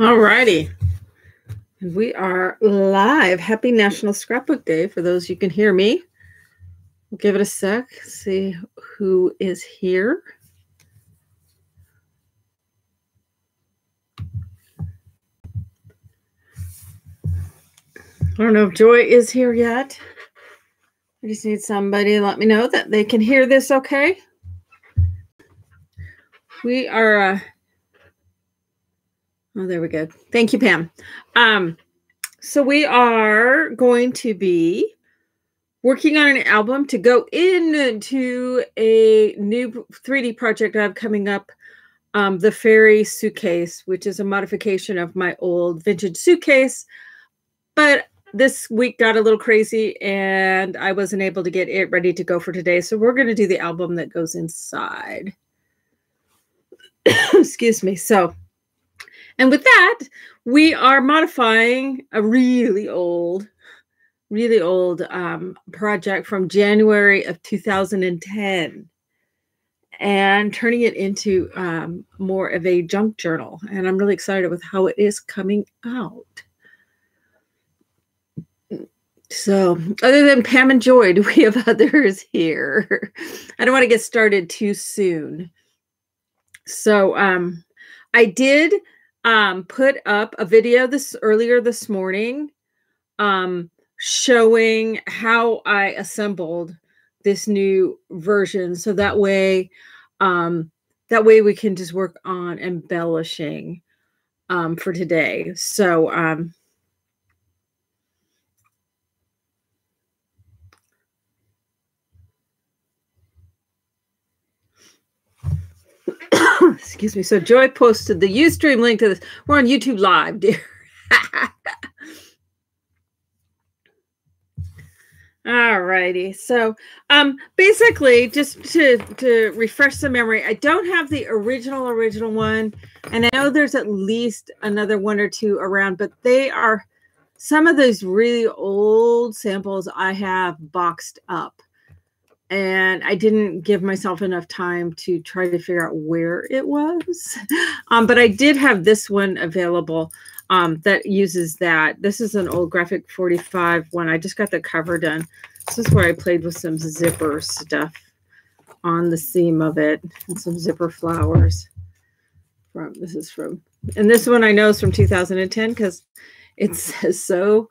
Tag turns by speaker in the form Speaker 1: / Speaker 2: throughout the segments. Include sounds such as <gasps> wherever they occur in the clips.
Speaker 1: All righty. And we are live. Happy National Scrapbook Day for those you can hear me. Give it a sec, see who is here. I don't know if Joy is here yet. I just need somebody to let me know that they can hear this okay. We are uh, Oh, there we go. Thank you, Pam. Um, so we are going to be working on an album to go into a new 3D project I have coming up. Um, the Fairy Suitcase, which is a modification of my old vintage suitcase. But this week got a little crazy and I wasn't able to get it ready to go for today. So we're going to do the album that goes inside. <coughs> Excuse me. So and with that, we are modifying a really old, really old um, project from January of 2010 and turning it into um, more of a junk journal. And I'm really excited with how it is coming out. So, other than Pam and Joy, <laughs> do we have others here? <laughs> I don't want to get started too soon. So, um, I did um, put up a video this earlier this morning um, showing how I assembled this new version. So that way, um, that way we can just work on embellishing um, for today. So, um, excuse me. So Joy posted the Ustream link to this. We're on YouTube Live, dear. <laughs> All righty. So, um, basically, just to to refresh the memory, I don't have the original original one, and I know there's at least another one or two around, but they are some of those really old samples I have boxed up and I didn't give myself enough time to try to figure out where it was. <laughs> Um, but I did have this one available um, that uses that. This is an old graphic 45 one. I just got the cover done. This is where I played with some zipper stuff on the seam of it and some zipper flowers. From this is from, and this one I know is from 2010 because it <laughs> says so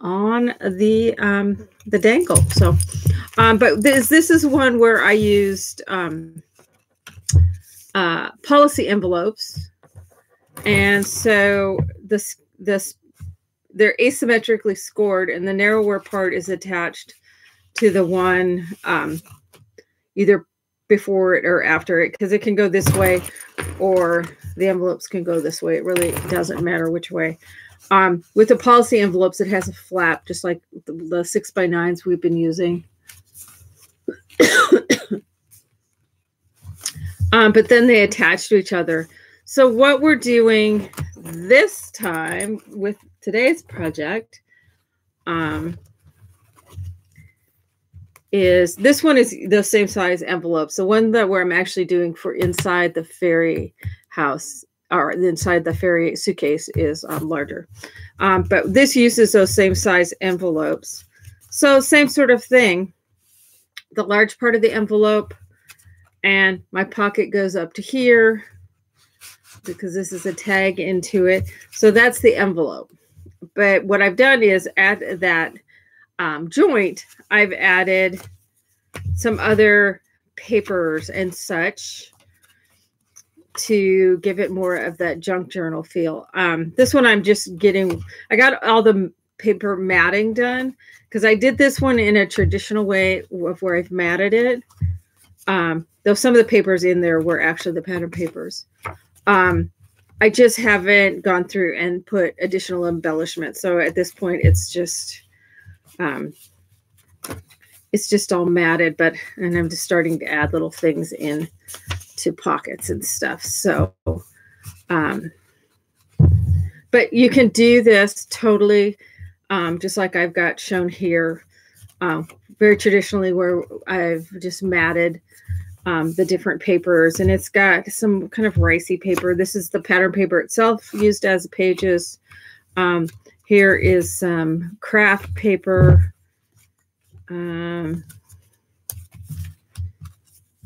Speaker 1: on the um, the dangle. So, um, but this this is one where I used um, uh, policy envelopes, and so this this they're asymmetrically scored, and the narrower part is attached to the one um, either before it or after it because it can go this way or the envelopes can go this way. It really doesn't matter which way. Um, with the policy envelopes, it has a flap, just like the, the six by nines we've been using. <coughs> um, but then they attach to each other. So what we're doing this time with today's project um, is this one is the same size envelope. So one that where I'm actually doing for inside the fairy house or inside the fairy suitcase is um, larger. Um, but this uses those same size envelopes. So same sort of thing. The large part of the envelope and my pocket goes up to here because this is a tag into it. So that's the envelope. But what I've done is add that um, joint, I've added some other papers and such to give it more of that junk journal feel. Um, this one I'm just getting, I got all the paper matting done because I did this one in a traditional way of where I've matted it. Um, though some of the papers in there were actually the pattern papers. Um, I just haven't gone through and put additional embellishment. So at this point, it's just, um, it's just all matted, but, and I'm just starting to add little things in pockets and stuff. So, um, but you can do this totally um, just like I've got shown here, um, very traditionally where I've just matted um, the different papers, and it's got some kind of ricey paper. This is the pattern paper itself used as pages. Um, here is some craft paper. Um,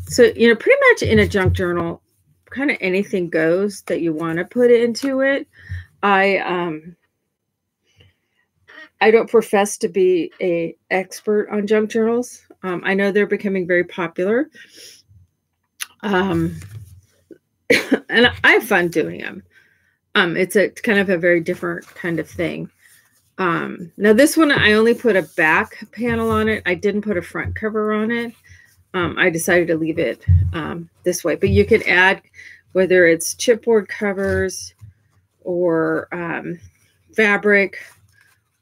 Speaker 1: so, you know, pretty much in a junk journal, kind of anything goes that you want to put into it. I um I don't profess to be a expert on junk journals. Um, I know they're becoming very popular. Um, <coughs> and I have fun doing them. Um, it's a kind of a very different kind of thing. Um, now this one, I only put a back panel on it. I didn't put a front cover on it. Um, I decided to leave it um, this way, but you could add whether it's chipboard covers or um, fabric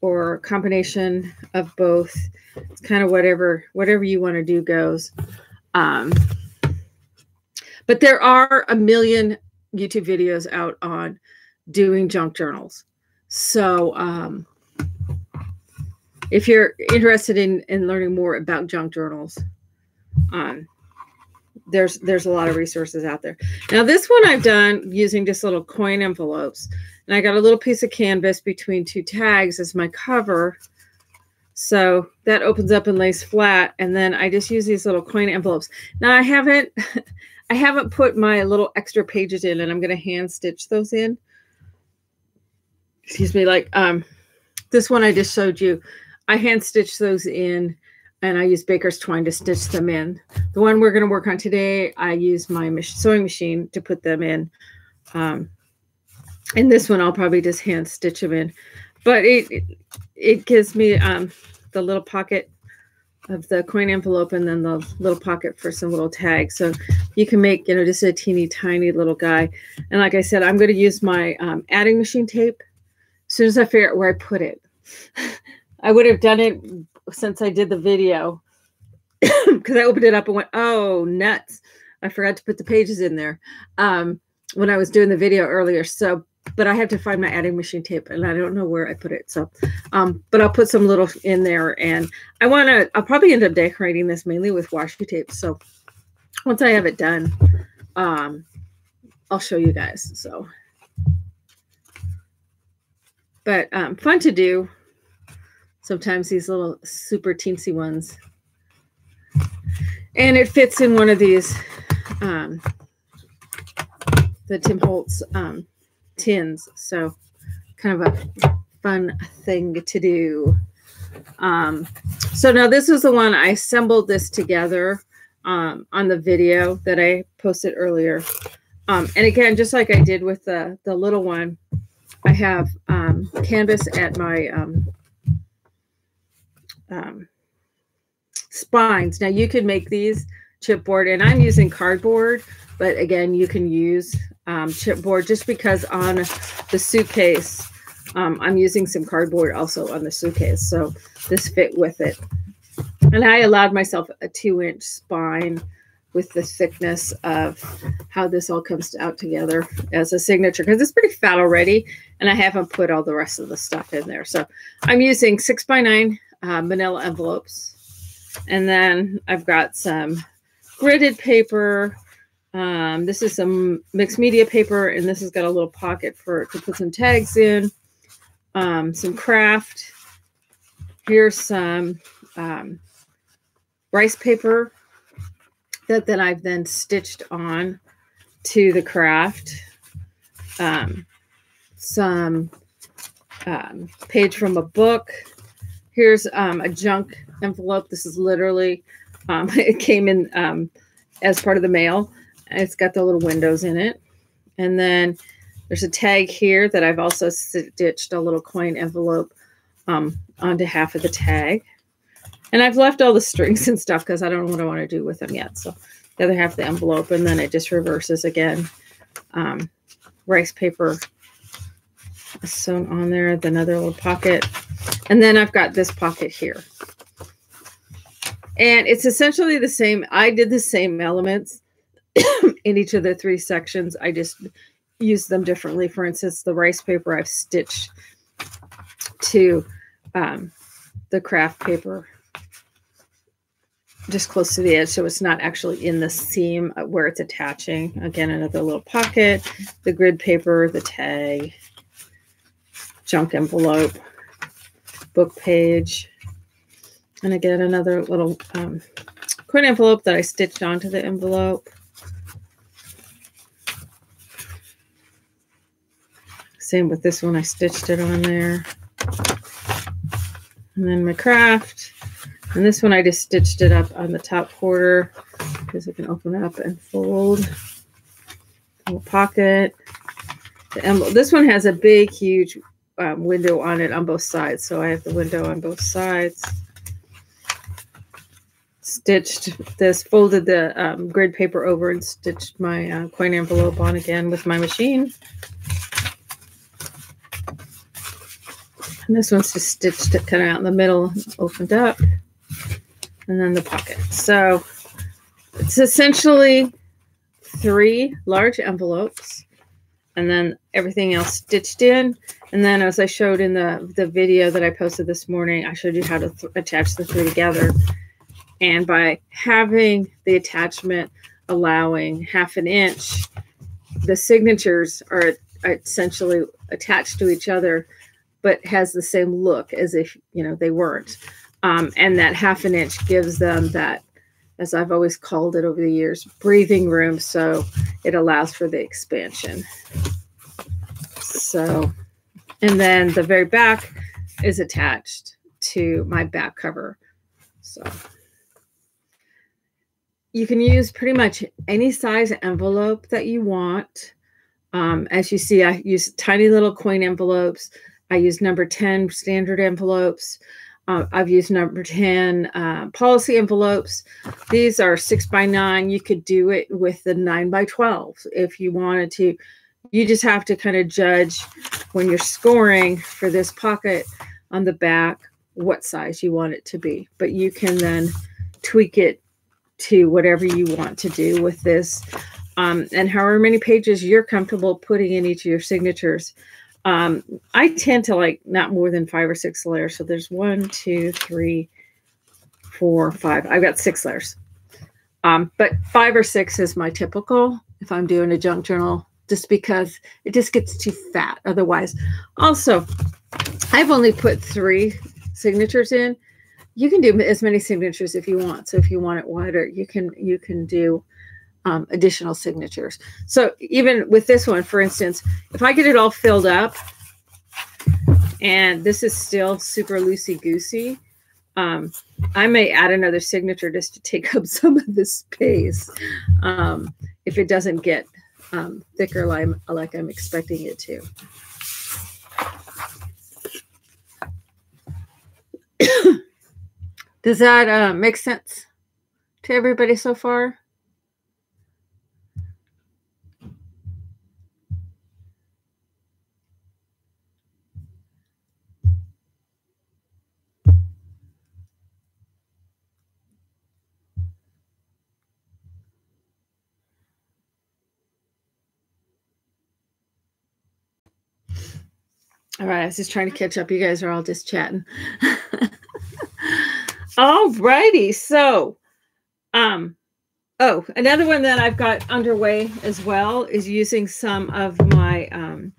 Speaker 1: or combination of both. It's kind of whatever whatever you want to do goes. Um, but there are a million YouTube videos out on doing junk journals. So um, if you're interested in, in learning more about junk journals, um, there's there's a lot of resources out there. Now this one I've done using just little coin envelopes. And I got a little piece of canvas between two tags as my cover. So that opens up and lays flat. And then I just use these little coin envelopes. Now I haven't <laughs> I haven't put my little extra pages in and I'm gonna hand stitch those in. Excuse me, like um this one I just showed you. I hand stitched those in and I use baker's twine to stitch them in. The one we're going to work on today, I use my sewing machine to put them in. Um, and this one, I'll probably just hand stitch them in. But it it gives me um, the little pocket of the coin envelope and then the little pocket for some little tags. So you can make, you know, just a teeny tiny little guy. And like I said, I'm going to use my um, adding machine tape as soon as I figure out where I put it. <laughs> I would have done it since I did the video <coughs> because I opened it up and went, oh, nuts. I forgot to put the pages in there um, when I was doing the video earlier. So, but I have to find my adding machine tape and I don't know where I put it. So, um, but I'll put some little in there and I want to, I'll probably end up decorating this mainly with washi tape. So once I have it done, um, I'll show you guys. So, but um, fun to do sometimes these little super teensy ones. And it fits in one of these, um, the Tim Holtz um, tins. So kind of a fun thing to do. Um, so now this is the one I assembled this together um, on the video that I posted earlier. Um, and again, just like I did with the, the little one, I have um, canvas at my um, um, spines. Now you could make these chipboard, and I'm using cardboard, but again, you can use um, chipboard just because on the suitcase, um, I'm using some cardboard also on the suitcase. So this fit with it. And I allowed myself a two inch spine with the thickness of how this all comes out together as a signature because it's pretty fat already and I haven't put all the rest of the stuff in there. So I'm using six by nine uh, manila envelopes. And then I've got some gridded paper. Um, this is some mixed media paper, and this has got a little pocket for to put some tags in. Um, some craft. Here's some um, rice paper that then I've then stitched on to the craft. Um, some um, page from a book Here's um, a junk envelope. This is literally, um, <laughs> it came in um, as part of the mail. It's got the little windows in it. And then there's a tag here that I've also stitched a little coin envelope um, onto half of the tag. And I've left all the strings and stuff because I don't know what I want to do with them yet. So the other half of the envelope, and then it just reverses again. Um, rice paper sewn on there, the another little pocket. And then I've got this pocket here. And it's essentially the same. I did the same elements <coughs> in each of the three sections. I just used them differently. For instance, the rice paper I've stitched to um, the craft paper. just close to the edge so it's not actually in the seam where it's attaching. Again, another little pocket, the grid paper, the tag, junk envelope, book page, and again another little um, coin envelope that I stitched onto the envelope. Same with this one, I stitched it on there. And then my craft. And this one I just stitched it up on the top quarter because it can open up and fold. Little pocket. The envelope. This one has a big, huge um, window on it on both sides. So I have the window on both sides. Stitched this, folded the um, grid paper over and stitched my uh, coin envelope on again with my machine. And this one's just stitched it kind of out in the middle, opened up, and then the pocket. So it's essentially three large envelopes and then everything else stitched in. And then as I showed in the, the video that I posted this morning, I showed you how to attach the three together. And by having the attachment allowing half an inch, the signatures are essentially attached to each other but has the same look as if you know they weren't. Um, and that half an inch gives them that, as I've always called it over the years, breathing room. So it allows for the expansion. So, and then the very back is attached to my back cover. So you can use pretty much any size envelope that you want. Um, as you see, I use tiny little coin envelopes. I use number 10 standard envelopes. Uh, I've used number 10 uh, policy envelopes. These are six by nine. You could do it with the nine by 12 if you wanted to. You just have to kind of judge when you're scoring for this pocket on the back what size you want it to be. But you can then tweak it to whatever you want to do with this um, and however many pages you're comfortable putting in each of your signatures. Um, I tend to like not more than five or six layers. So there's one, two, three, four, five. I've got six layers. Um, but five or six is my typical if I'm doing a junk journal, just because it just gets too fat otherwise. Also, I've only put three signatures in. You can do as many signatures if you want. So if you want it wider, you can you can do um, additional signatures. So even with this one, for instance, if I get it all filled up and this is still super loosey-goosey, um, I may add another signature just to take <laughs> up some of the space um, if it doesn't get um, thicker like, like I'm expecting it to. <coughs> Does that uh, make sense to everybody so far? All right, I was just trying to catch up. You guys are all just chatting. <laughs> all righty. So, um, oh, another one that I've got underway as well is using some of my um,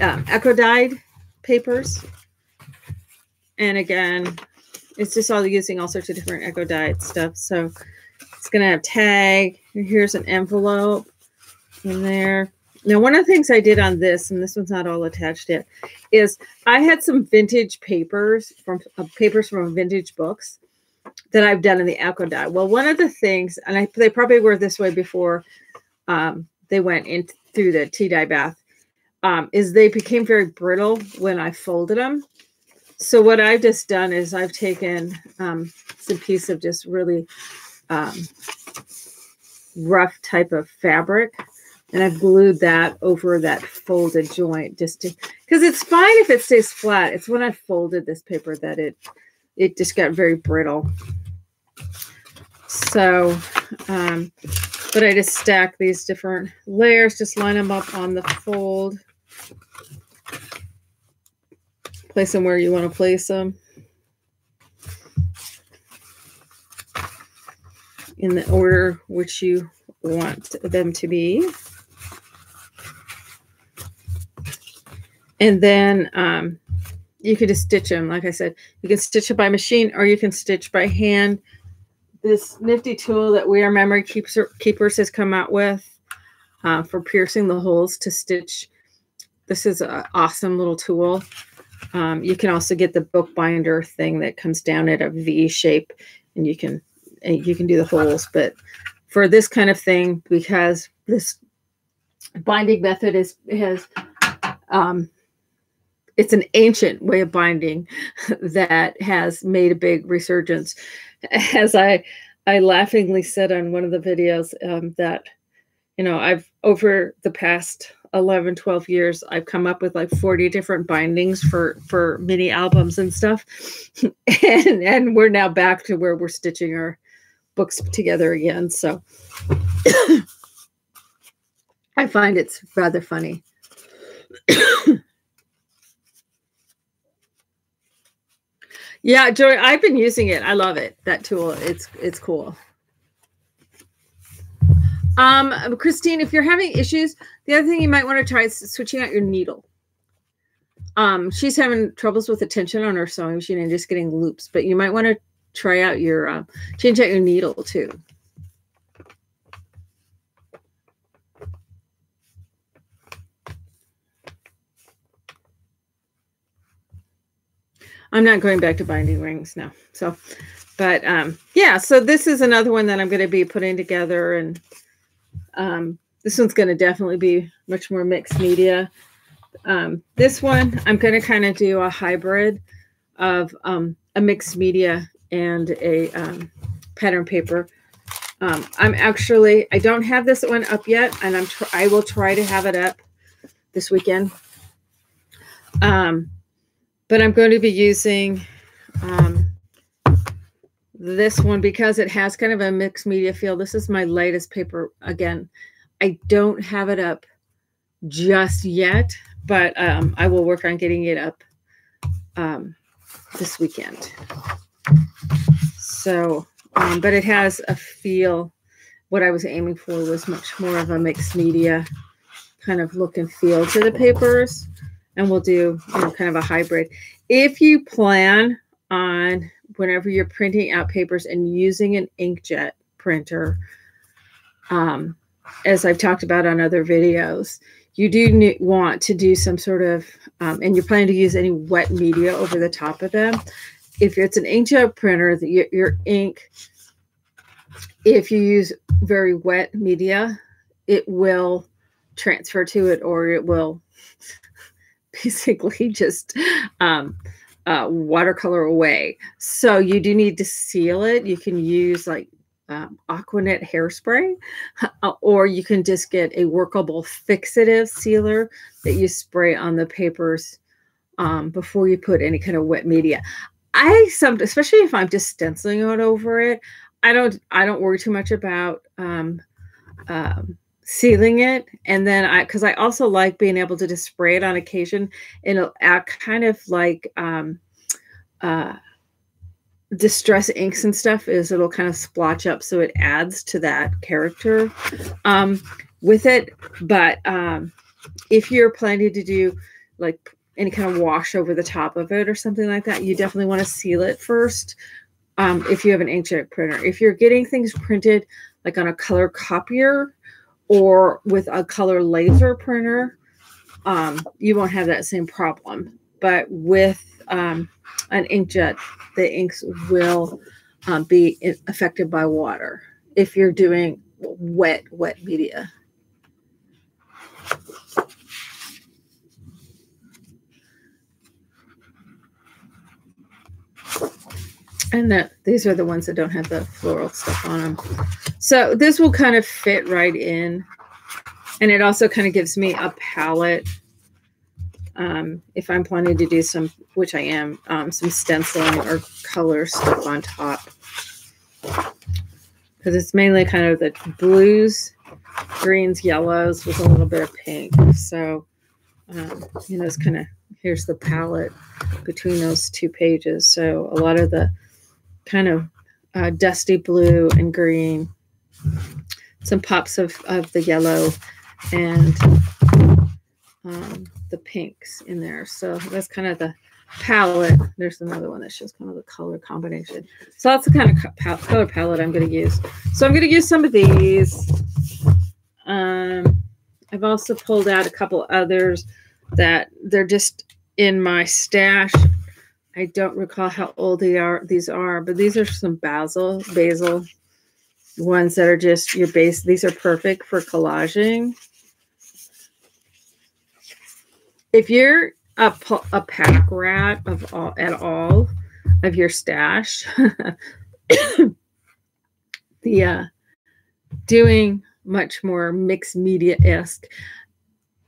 Speaker 1: uh, Eco dyed papers. And again, it's just all using all sorts of different eco dyed stuff. So it's going to have tag. Here's an envelope in there. Now, one of the things I did on this, and this one's not all attached yet, is I had some vintage papers from uh, papers from vintage books that I've done in the dye. Well, one of the things, and I, they probably were this way before um, they went in through the tea dye bath, um, is they became very brittle when I folded them. So what I've just done is I've taken um, some piece of just really um, rough type of fabric and I've glued that over that folded joint just to because it's fine if it stays flat. It's when I folded this paper that it it just got very brittle. So, um, but I just stack these different layers, just line them up on the fold. Place them where you want to place them. in the order which you want them to be. And then um, you could just stitch them. Like I said, you can stitch it by machine or you can stitch by hand. This nifty tool that We Are Memory Keeper, Keepers has come out with uh, for piercing the holes to stitch. This is an awesome little tool. Um, you can also get the bookbinder thing that comes down at a V shape and you can you can do the holes. But for this kind of thing, because this binding method is has um, it's an ancient way of binding <laughs> that has made a big resurgence. <laughs> As I I laughingly said on one of the videos um, that you know I've over the past 11 12 years i've come up with like 40 different bindings for for mini albums and stuff. <laughs> And and we're now back to where we're stitching our books together again so. <coughs> I find it's rather funny <coughs> Yeah, Joy, I've been using it. I love it. That tool. It's it's cool. Um, Christine, if you're having issues, the other thing you might want to try is switching out your needle. Um, she's having troubles with the tension on her sewing machine and just getting loops, but you might want to try out your uh, change out your needle too. I'm not going back to binding rings now. So, but um, yeah, so this is another one that I'm going to be putting together. And um, this one's going to definitely be much more mixed media. Um, this one, I'm going to kind of do a hybrid of um, a mixed media and a um, pattern paper. Um, I'm actually, I don't have this one up yet, and I'm I will try to have it up this weekend. Um, but I'm going to be using um, this one because it has kind of a mixed media feel. This is my latest paper. Again, I don't have it up just yet, but um, I will work on getting it up um, this weekend. So, um, but it has a feel. What I was aiming for was much more of a mixed media kind of look and feel to the papers and we'll do you know, kind of a hybrid. If you plan on whenever you're printing out papers and using an inkjet printer, um, as I've talked about on other videos, you do want to do some sort of, um, and you're planning to use any wet media over the top of them. If it's an inkjet printer, the, your, your ink, if you use very wet media, it will transfer to it or it will <laughs> basically just um, uh, watercolor away. So you do need to seal it. You can use like um, Aquanet hairspray, uh, or you can just get a workable fixative sealer that you spray on the papers um, before you put any kind of wet media. I some, especially if I'm just stenciling it over it, I don't I don't worry too much about um, um, sealing it. And then i because i also like being able to just spray it on occasion. And act kind of like um uh distress inks and stuff is it'll kind of splotch up so it adds to that character um with it. But um if you're planning to do like any kind of wash over the top of it or something like that you definitely want to seal it first um if you have an inkjet printer. If you're getting things printed like on a color copier or with a color laser printer, um, you won't have that same problem. But with um, an inkjet, the inks will um, be affected by water if you're doing wet, wet media. And that these are the ones that don't have the floral stuff on them. So this will kind of fit right in. And it also kind of gives me a palette um, if I'm planning to do some, which I am, um, some stenciling or color stuff on top. Because it's mainly kind of the blues, greens, yellows with a little bit of pink. So, um, you know, it's kind of, here's the palette between those two pages. So a lot of the kind of uh, dusty blue and green, some pops of, of the yellow, and um, the pinks in there. So that's kind of the palette. There's another one that shows kind of the color combination. So that's the kind of color palette I'm going to use. So I'm going to use some of these. Um, I've also pulled out a couple others that they're just in my stash. I don't recall how old they are. These are, but these are some basil, basil ones that are just your base. These are perfect for collaging. If you're a, a pack rat of all at all of your stash, <coughs> the uh, doing much more mixed media esque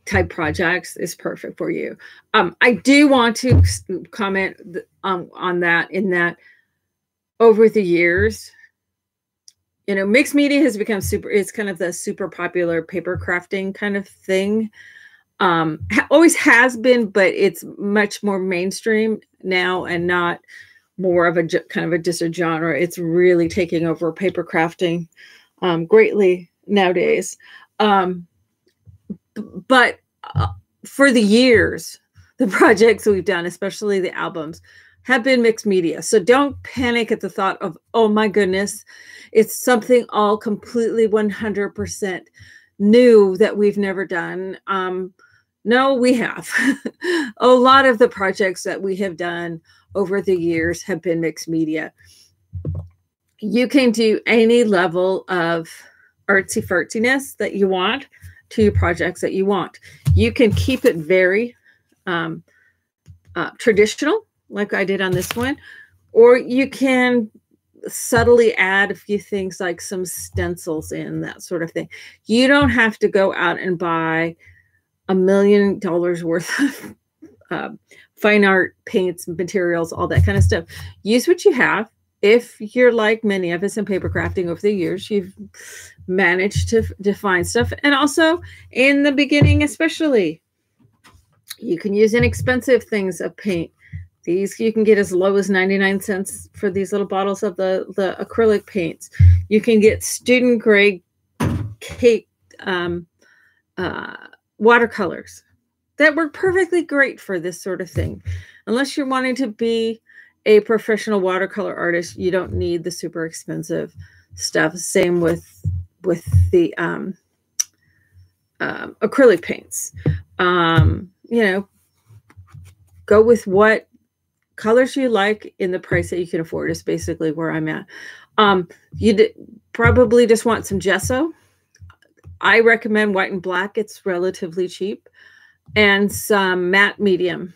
Speaker 1: type projects is perfect for you. Um, I do want to comment um, on that in that over the years, you know, mixed media has become super, it's kind of the super popular paper crafting kind of thing. Um, ha always has been, but it's much more mainstream now and not more of a kind of a a genre. It's really taking over paper crafting um, greatly nowadays. Um, but uh, for the years, the <laughs> projects we've done, especially the albums, have been mixed media. So don't panic at the thought of, oh my goodness, it's something all completely 100% new that we've never done. Um, no, we have. <laughs> a lot of the projects that we have done over the years have been mixed media. You can do any level of artsy fartsiness that you want to your projects that you want. You can keep it very um, uh, traditional, like I did on this one, or you can subtly add a few things like some stencils in that sort of thing. You don't have to go out and buy a million dollars worth of uh, fine art paints, materials, all that kind of stuff. Use what you have if you're like many of us in paper crafting over the years, you've managed to define stuff. And also in the beginning, especially, you can use inexpensive things of paint. These you can get as low as 99 cents for these little bottles of the, the acrylic paints. You can get student grade cake um, uh, watercolors that work perfectly great for this sort of thing. Unless you're wanting to be a professional watercolor artist, you don't need the super expensive stuff. Same with with the um, um, acrylic paints. Um, you know, go with what colors you like in the price that you can afford. Is basically where I'm at. Um, you probably just want some gesso. I recommend white and black. It's relatively cheap, and some matte medium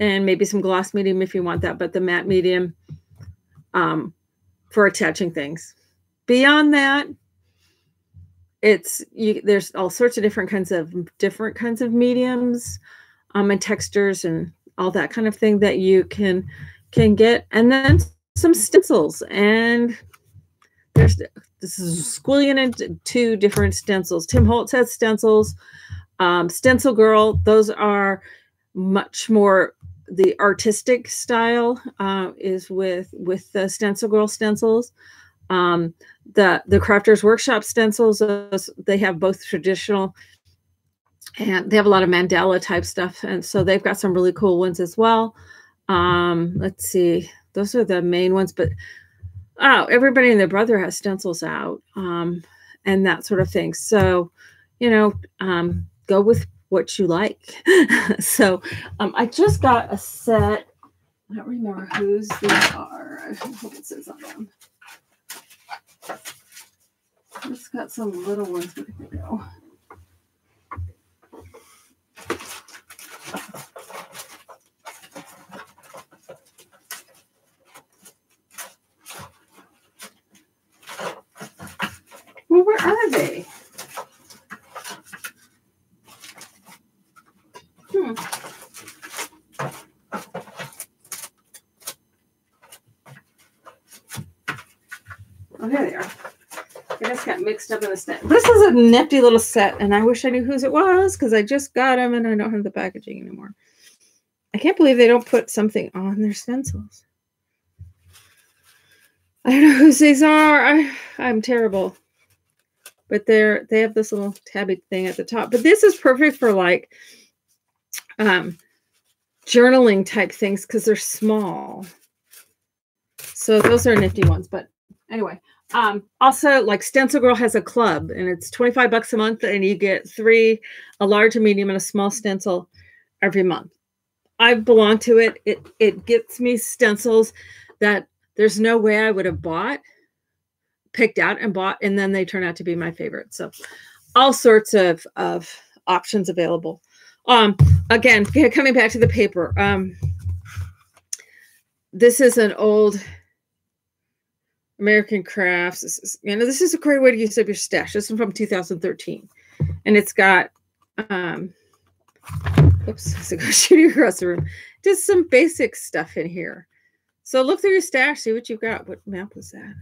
Speaker 1: and maybe some gloss medium if you want that, but the matte medium um, for attaching things. Beyond that, it's you, there's all sorts of different kinds of different kinds of mediums um, and textures and all that kind of thing that you can can get, and then some stencils and there's this is squillion and two different stencils. Tim Holtz has stencils. Um, Stencil Girl, those are much more the artistic style uh, is with with the stencil girl stencils. Um, the the crafters workshop stencils they have both traditional and they have a lot of mandala type stuff and so they've got some really cool ones as well. Um, let's see those are the main ones but oh everybody and their brother has stencils out um, and that sort of thing. So you know um, go with what you like. <laughs> so um, I just got a set. I don't remember whose these are. I hope it says on them. It's got some little ones. Where did they go? Well, where are they? Hmm. Oh, here they are. They just got in the set. This is a nifty little set, and I wish I knew whose it was because I just got them and I don't have the packaging anymore. I can't believe they don't put something on their stencils. I don't know whose these are. I, I'm terrible. But they're they have this little tabby thing at the top. But this is perfect for like um journaling type things because they're small. So those are nifty ones. But anyway, um, also like Stencil Girl has a club and it's 25 bucks a month and you get three, a large, a medium, and a small stencil every month. I belong to it. It it gets me stencils that there's no way I would have bought, picked out and bought, and then they turn out to be my favorite. So all sorts of of options available. Um, again, <laughs> coming back to the paper. Um, this is an old American Crafts. This is, you know, this is a great way to use up your stash. This one from 2013, and it's got um, oops, go shooting across the room. Just some basic stuff in here. So look through your stash, see what you've got. What map was that?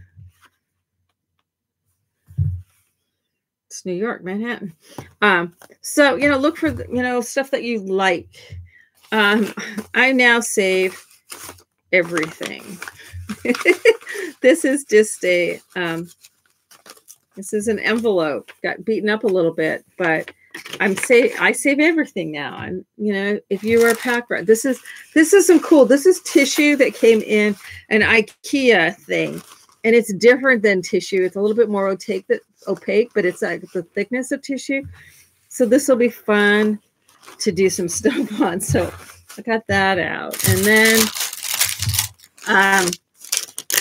Speaker 1: It's New York, Manhattan. Um, so you know, look for you know stuff that you like. Um, I now save everything. <laughs> this is just a um, this is an envelope. Got beaten up a little bit, but I'm say I save everything now. I'm you know if you were a pack rat, this is this is some cool. This is tissue that came in an IKEA thing, and it's different than tissue. It's a little bit more opaque, that opaque, but it's like the thickness of tissue. So this will be fun to do some <laughs> stuff on. So I got that out, and then um,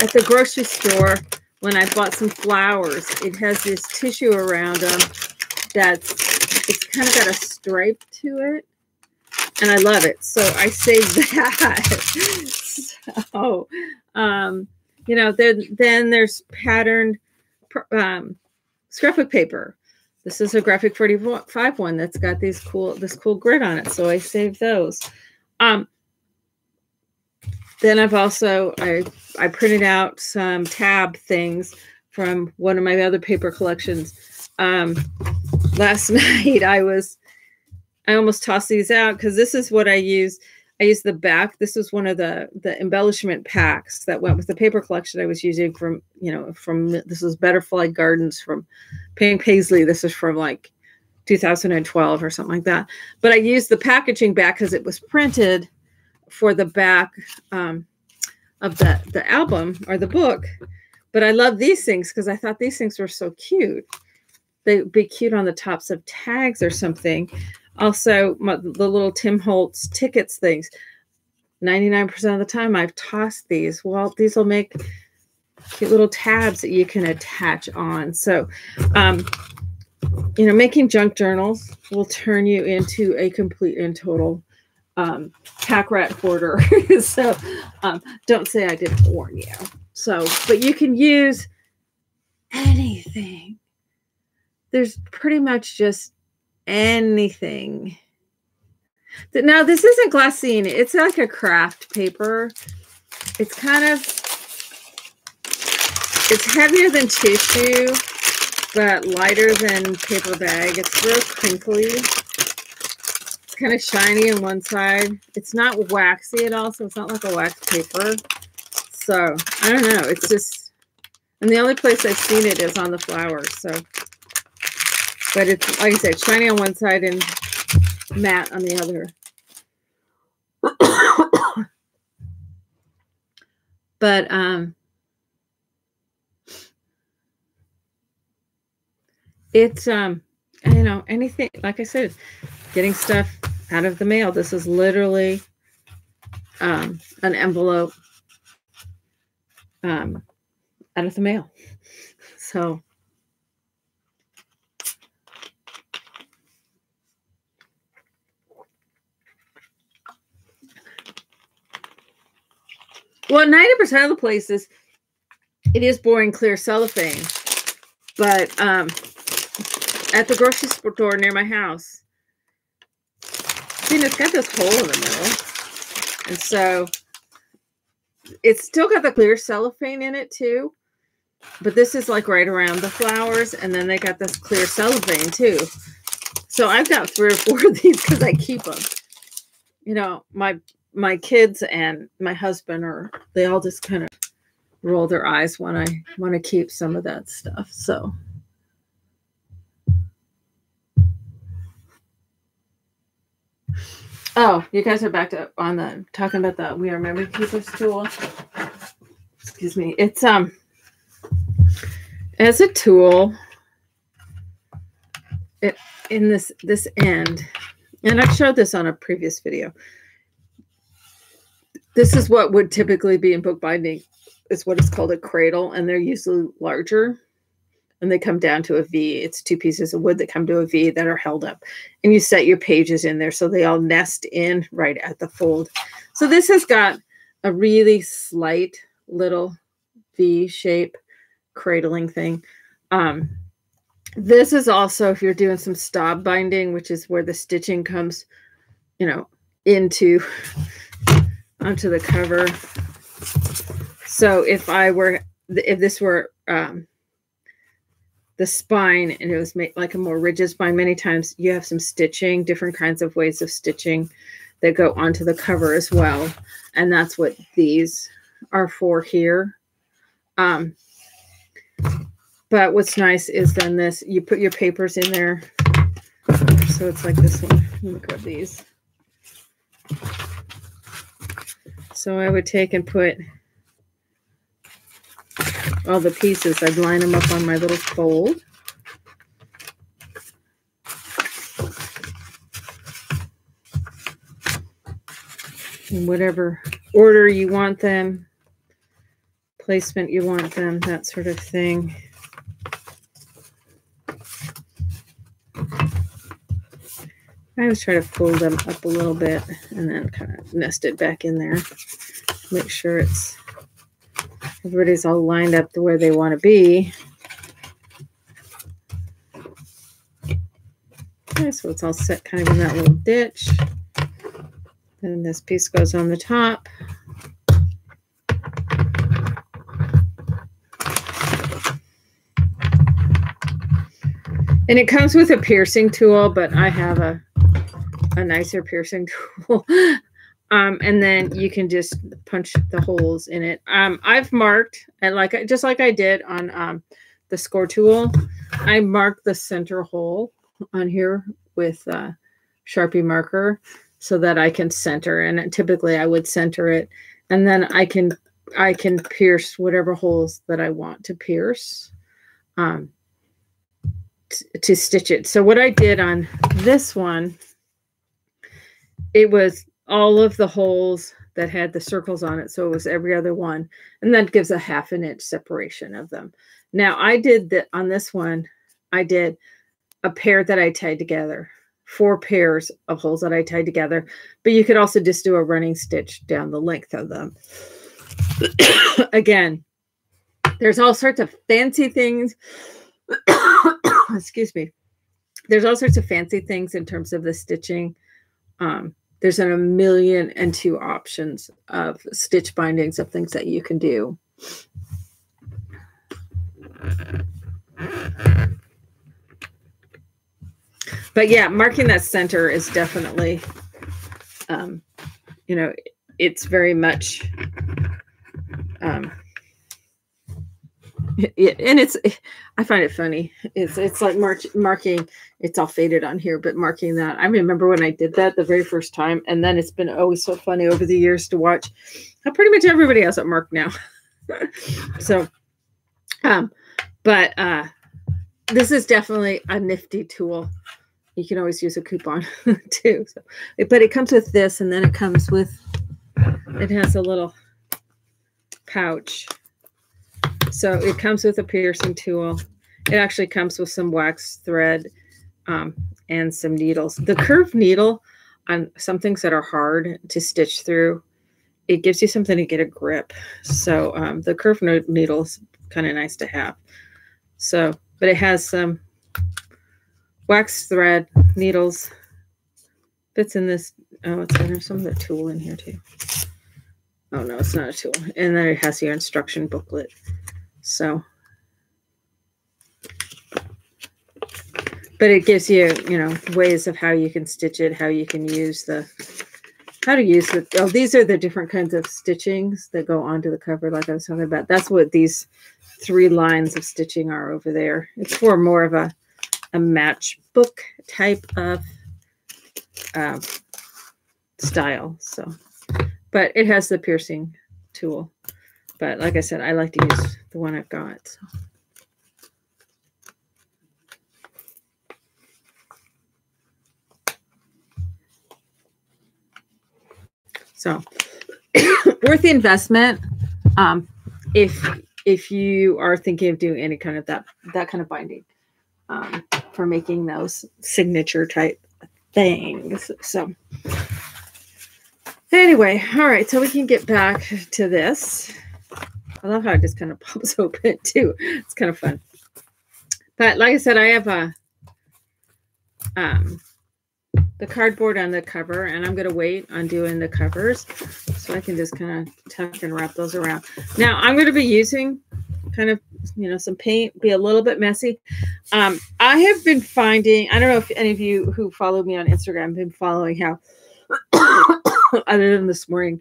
Speaker 1: at the grocery store when I bought some flowers, it has this tissue around them that's it's kind of got a stripe to it. And I love it. So I saved <laughs> that. so, um, you know, then, then there's patterned um, scrapbook paper. This is a graphic 45 one that's got these cool, this cool grid on it. So I saved those. Um, then I've also, I, I printed out some tab things from one of my other paper collections. Um, last <laughs> night I was I almost tossed these out because this is what I use. I use the back. This was one of the the embellishment packs that went with the paper collection I was using from you know from this was Butterfly Gardens from Pink Paislee. This is from like 2012 or something like that. But I used the packaging back because it was printed for the back um, of the the album or the book. But I love these things because I thought these things were so cute they'd be cute on the tops of tags or something. Also, my, the little Tim Holtz tickets things. 99% of the time, I've tossed these. Well, these will make cute little tabs that you can attach on. So, um, you know, making junk journals will turn you into a complete and total um, pack rat hoarder. <laughs> so, um, don't say I didn't warn you. So, but you can use anything there's pretty much just anything. Now, this isn't glassine. It's like a craft paper. It's kind of, it's heavier than tissue, but lighter than paper bag. It's real crinkly. Kind of shiny on one side. It's not waxy at all, so it's not like a wax paper. So, I don't know. It's just, and the only place I've seen it is on the flowers. So, but it's, like I said, shiny on one side and matte on the other. <coughs> but um, it's um, you know anything like I said, getting stuff out of the mail. This is literally um, an envelope um, out of the mail. <laughs> So Well, 90% of the places, it is boring clear cellophane. But um, at the grocery store near my house, see, it's got this hole in the middle. And so it's still got the clear cellophane in it too. But this is like right around the flowers. And then they got this clear cellophane too. So I've got three or four of these because I keep them. You know, my my kids and my husband are they all just kind of roll their eyes when I want to keep some of that stuff. So. Oh, you guys are back to on the talking about the We R Memory Keepers tool. Excuse me. It's um as a tool it in this this end, and I've showed this on a previous video. This is what would typically be in bookbinding, is what is called a cradle, and they're usually larger and they come down to a V. It's two pieces of wood that come to a V that are held up. And you set your pages in there so they all nest in right at the fold. So this has got a really slight little V shape cradling thing. Um, this is also if you're doing some stab binding, which is where the stitching comes, you know, into <laughs> onto the cover. So if I were, if this were um, the spine and it was made like a more rigid spine, many times you have some stitching, different kinds of ways of stitching that go onto the cover as well. And that's what these are for here. Um, but what's nice is then this, you put your papers in there. So it's like this one. Let me grab these. So I would take and put all the pieces. I'd line them up on my little fold. In whatever order you want them, placement you want them, that sort of thing. I always try to fold them up a little bit and then kind of nest it back in there. Make sure it's everybody's all lined up to where they want to be. Okay, so it's all set kind of in that little ditch. Then this piece goes on the top. And it comes with a piercing tool, but I have a a nicer piercing <laughs> tool. Um, and then you can just punch the holes in it. Um, I've marked and like just like I did on um, the score tool, I marked the center hole on here with uh, Sharpie marker so that I can center. And typically I would center it, and then I can I can pierce whatever holes that I want to pierce. Um, to stitch it. So what I did on this one it was all of the holes that had the circles on it. So it was every other one. And that gives a half an inch separation of them. Now I did that on this one, I did a pair that I tied together, four pairs of holes that I tied together. But you could also just do a running stitch down the length of them. <coughs> Again, there's all sorts of fancy things. <coughs> Excuse me. There's all sorts of fancy things in terms of the stitching. Um, there's a million and two options of stitch bindings of things that you can do. But yeah, marking that center is definitely, um, you know, it's very much um, it, and it's i find it funny. It's it's like march, marking it's all faded on here but marking that. I remember when i did that the very first time and then it's been always so funny over the years to watch how pretty much everybody has it marked now. <laughs> So um but uh this is definitely a nifty tool. You can always use a coupon <laughs> too so but it comes with this and then it comes with it has a little pouch so it comes with a piercing tool. It actually comes with some wax thread um, and some needles. The curved needle on some things that are hard to stitch through, it gives you something to get a grip. So um, the curved needle is kind of nice to have. So, but it has some wax thread, needles, fits in this. Oh, it's there's some of the tool in here too. Oh no, it's not a tool. And then it has your instruction booklet. So, but it gives you, you know, ways of how you can stitch it, how you can use the how to use it. Oh, these are the different kinds of stitchings that go onto the cover, like I was talking about. That's what these three lines of stitching are over there. It's for more of a, a matchbook type of uh, style. So, but it has the piercing tool. But like I said, I like to use the one I've got. So. So <coughs> worth the investment. Um, if if you are thinking of doing any kind of that that kind of binding um, for making those signature type things. So anyway, all right, so we can get back to this. I love how it just kind of <laughs> pops open too. It's kind of fun. But like I said, I have a um the cardboard on the cover and I'm going to wait on doing the covers so I can just kind of tuck and wrap those around. Now I'm going to be using kind of, you know, some paint, be a little bit messy. Um, I have been finding, I don't know if any of you who follow me on Instagram have been following how, <coughs> other than this morning,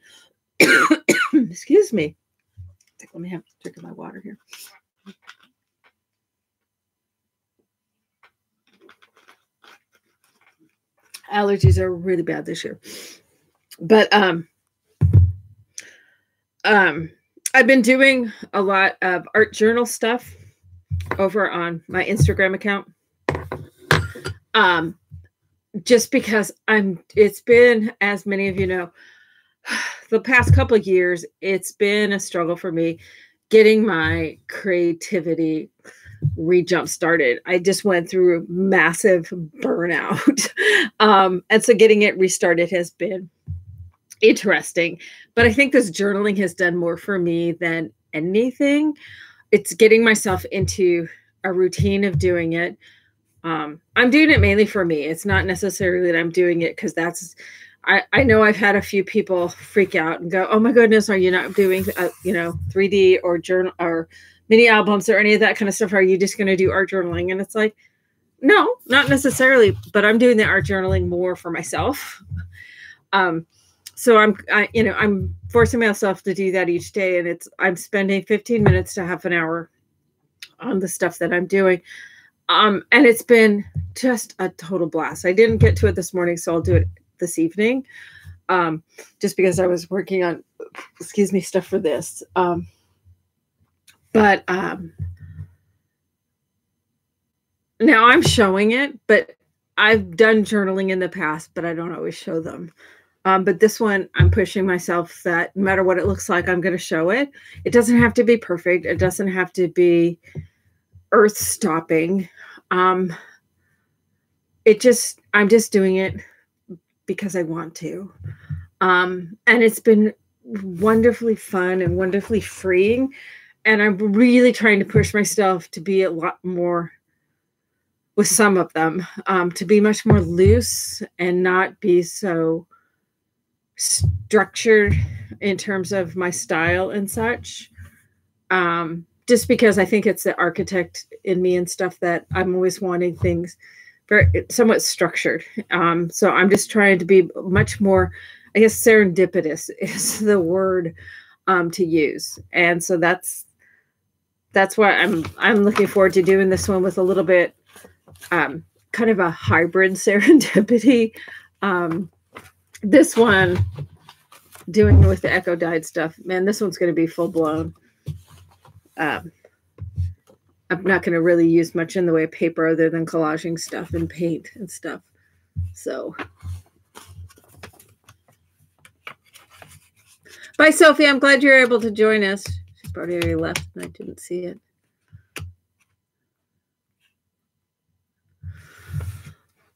Speaker 1: <coughs> excuse me. Let me have a drink of my water here. allergies are really bad this year. But um um I've been doing a lot of art journal stuff over on my Instagram account. Um just because I'm it's been as many of you know <sighs> the past couple of years it's been a struggle for me getting my creativity re-jump started. I just went through massive burnout. <laughs> um, and so getting it restarted has been interesting. But I think this journaling has done more for me than anything. It's getting myself into a routine of doing it. Um, I'm doing it mainly for me. It's not necessarily that I'm doing it because that's I, I know I've had a few people freak out and go, "Oh my goodness, are you not doing, a, you know, 3D or journal or mini albums or any of that kind of stuff? Are you just going to do art journaling? And it's like, no, not necessarily, but I'm doing the art journaling more for myself. Um, so I'm, I, you know, I'm forcing myself to do that each day, and it's I'm spending 15 minutes to half an hour on the stuff that I'm doing. Um, and it's been just a total blast. I didn't get to it this morning, so I'll do it this evening. Um, just because I was working on, excuse me, stuff for this. Um, but um, now I'm showing it, but I've done journaling in the past, but I don't always show them. Um, but this one, I'm pushing myself that no matter what it looks like, I'm going to show it. It doesn't have to be perfect. It doesn't have to be earth stopping. Um, it just, I'm just doing it because I want to. Um, and it's been wonderfully fun and wonderfully freeing and I'm really trying to push myself to be a lot more with some of them, um, to be much more loose and not be so structured in terms of my style and such. Um, just because I think it's the architect in me and stuff that I'm always wanting things very somewhat structured. Um, so I'm just trying to be much more, I guess serendipitous <laughs> is the word um, to use. And so that's that's why I'm I'm looking forward to doing this one with a little bit um, kind of a hybrid <laughs> serendipity. Um, this one doing with the eco dyed stuff, man, this one's going to be full blown. Um, I'm not going to really use much in the way of paper other than collaging stuff and paint and stuff. So, bye, Sophie. I'm glad you're able to join us She's probably already left and I didn't see it.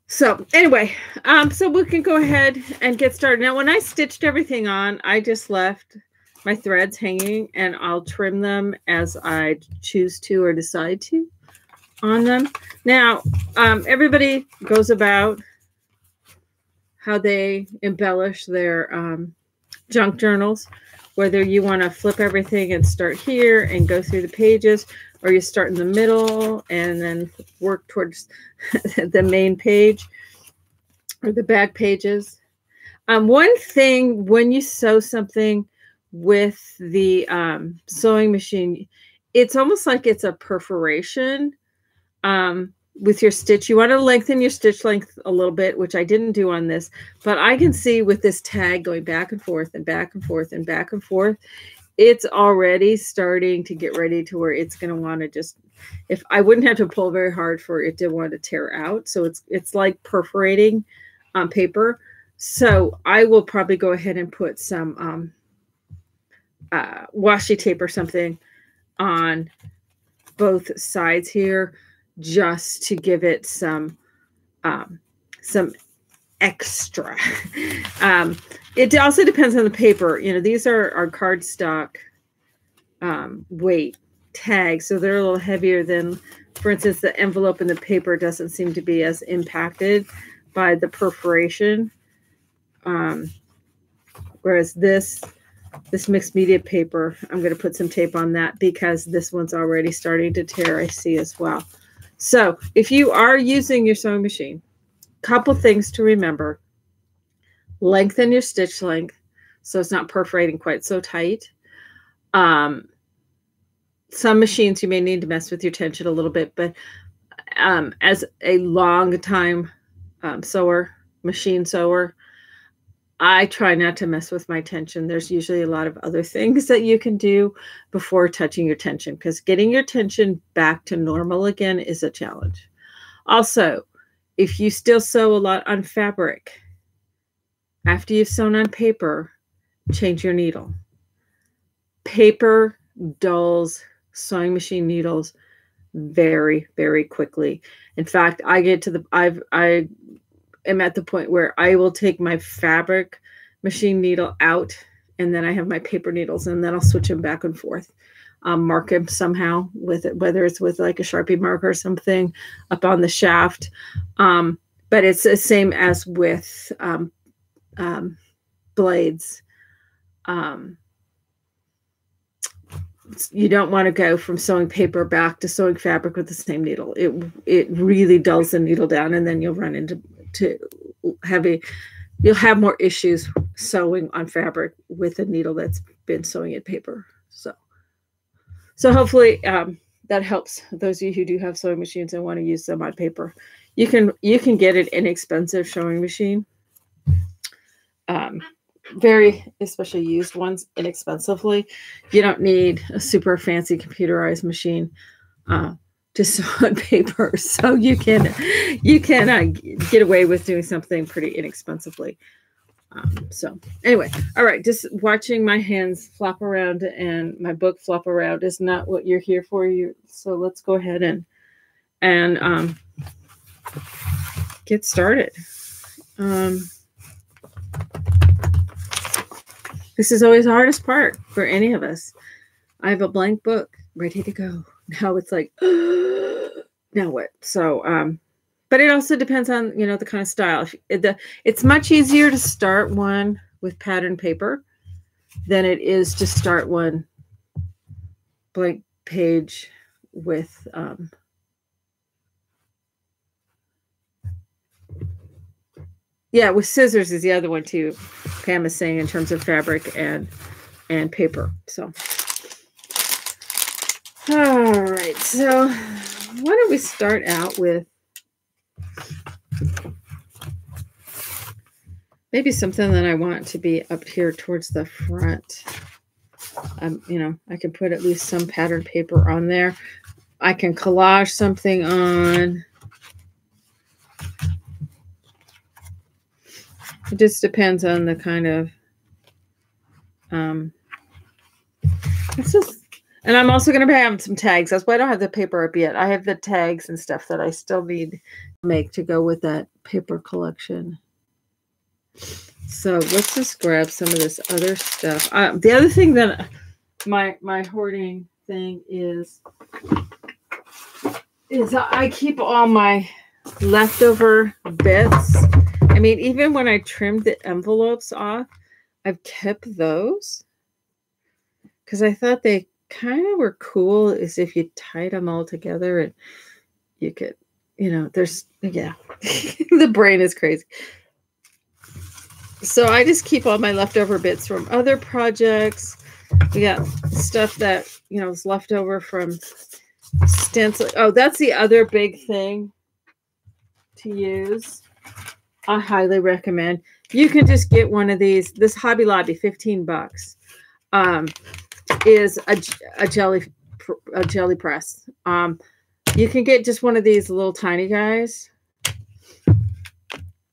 Speaker 1: So anyway, um, so we can go ahead and get started. Now, when I stitched everything on, I just left my threads hanging and I'll trim them as I choose to or decide to on them. Now, um, everybody goes about how they embellish their um, junk journals whether you want to flip everything and start here and go through the pages, or you start in the middle and then work towards <laughs> the main page or the back pages. Um, one thing when you sew something with the um, sewing machine, it's almost like it's a perforation um, with your stitch. You want to lengthen your stitch length a little bit, which I didn't do on this, but I can see with this tag going back and forth and back and forth and back and forth, it's already starting to get ready to where it's going to want to just if I wouldn't have to pull very hard for it to want to tear out. So it's it's like perforating on paper. So I will probably go ahead and put some um, uh, washi tape or something on both sides here just to give it some um, some extra. <laughs> um, it also depends on the paper. You know, these are our cardstock um, weight tags, so they're a little heavier than, for instance, the envelope and the paper doesn't seem to be as impacted by the perforation. Um, whereas this this mixed media paper, I'm going to put some tape on that because this one's already starting to tear, I see as well. So if you are using your sewing machine, couple things to remember. Lengthen your stitch length so it's not perforating quite so tight. Um, some machines you may need to mess with your tension a little bit, but um, as a long time um, sewer, machine sewer, I try not to mess with my tension. There's usually a lot of other things that you can do before touching your tension because getting your tension back to normal again is a challenge. Also, if you still sew a lot on fabric, after you've sewn on paper, change your needle. Paper dulls sewing machine needles very, very quickly. In fact, I get to the I've I am at the point where I will take my fabric machine needle out and then I have my paper needles and then I'll switch them back and forth. Um, mark them somehow with it, whether it's with like a Sharpie marker or something up on the shaft. Um, but it's the same as with um, um blades. Um, you don't want to go from sewing paper back to sewing fabric with the same needle. It it really dulls the needle down, and then you'll run into to heavy. You'll have more issues sewing on fabric with a needle that's been sewing in paper. So, so hopefully um, that helps those of you who do have sewing machines and want to use them on paper. You can you can get an inexpensive sewing machine. Um, very especially used ones inexpensively. You don't need a super fancy computerized machine uh, sew <laughs> on paper, so you can you can uh, get away with doing something pretty inexpensively. Um, so anyway, all right, just watching my hands flop around and my book flop around is not what you're here for. You so let's go ahead and and um, get started. Um, this is always the hardest part for any of us. I have a blank book ready to go. Now it's like, <gasps> now what? So, um, but it also depends on you know the kind of style. It, the, it's much easier to start one with pattern paper than it is to start one blank page with um, yeah, with scissors is the other one too. Pam is saying in terms of fabric and and paper. So all right, so why don't we start out with maybe something that I want to be up here towards the front. Um, you know, I can put at least some pattern paper on there. I can collage something on. It just depends on the kind of um it's just and I'm also going to have some tags. That's why I don't have the paper up yet. I have the tags and stuff that I still need to make to go with that paper collection. So let's just grab some of this other stuff. Uh, the other thing that my my hoarding thing is is I keep all my leftover bits I mean, even when I trimmed the envelopes off, I've kept those because I thought they kind of were cool is if you tied them all together and you could, you know, there's, yeah, <laughs> the brain is crazy. so I just keep all my leftover bits from other projects. We got stuff that, you know, is left over from stencil. Oh, that's the other big thing to use. I highly recommend. You can just get one of these. This Hobby Lobby, 15 bucks, um, is a, a jelly a jelly press. Um, you can get just one of these little tiny guys.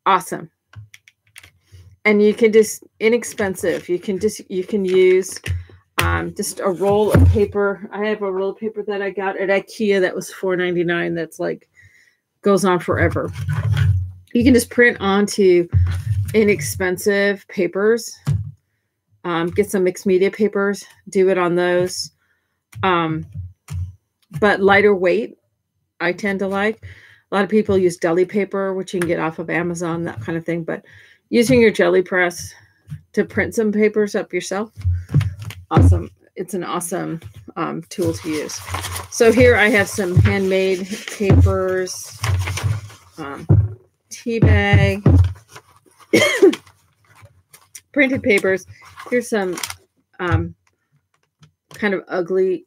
Speaker 1: Awesome. And you can just inexpensive. You can just you can use um, just a roll of paper. I have a roll of paper that I got at IKEA that was $4.99. That's like goes on forever. You can just print onto inexpensive papers. Um, get some mixed media papers, do it on those. Um, but lighter weight, I tend to like. A lot of people use deli paper, which you can get off of Amazon, that kind of thing. But using your jelly press to print some papers up yourself, awesome. It's an awesome um, tool to use. So here I have some handmade papers, um, tea bag, <coughs> printed papers. Here's some um, kind of ugly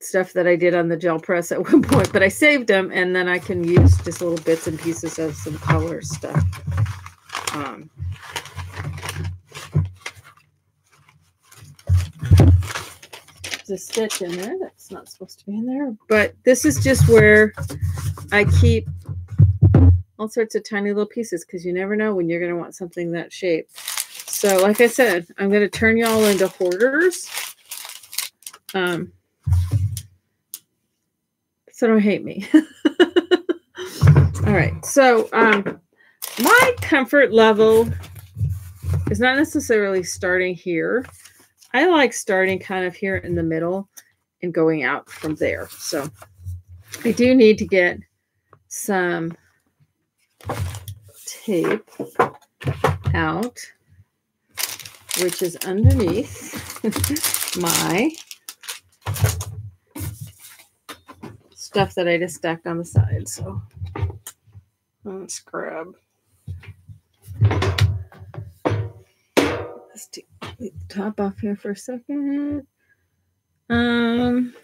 Speaker 1: stuff that I did on the gel press at <laughs> one point, but I saved them and then I can use just little bits and pieces of some color stuff. Um, there's a stitch in there that's not supposed to be in there, but this is just where I keep all sorts of tiny little pieces because you never know when you're going to want something that shape. So like I said, I'm going to turn y'all into hoarders. Um, so don't hate me. <laughs> All right. So um, my comfort level is not necessarily starting here. I like starting kind of here in the middle and going out from there. So I do need to get some tape out, which is underneath <laughs> my stuff that I just stacked on the side. So let's grab. Let's take the top off here for a second. Um,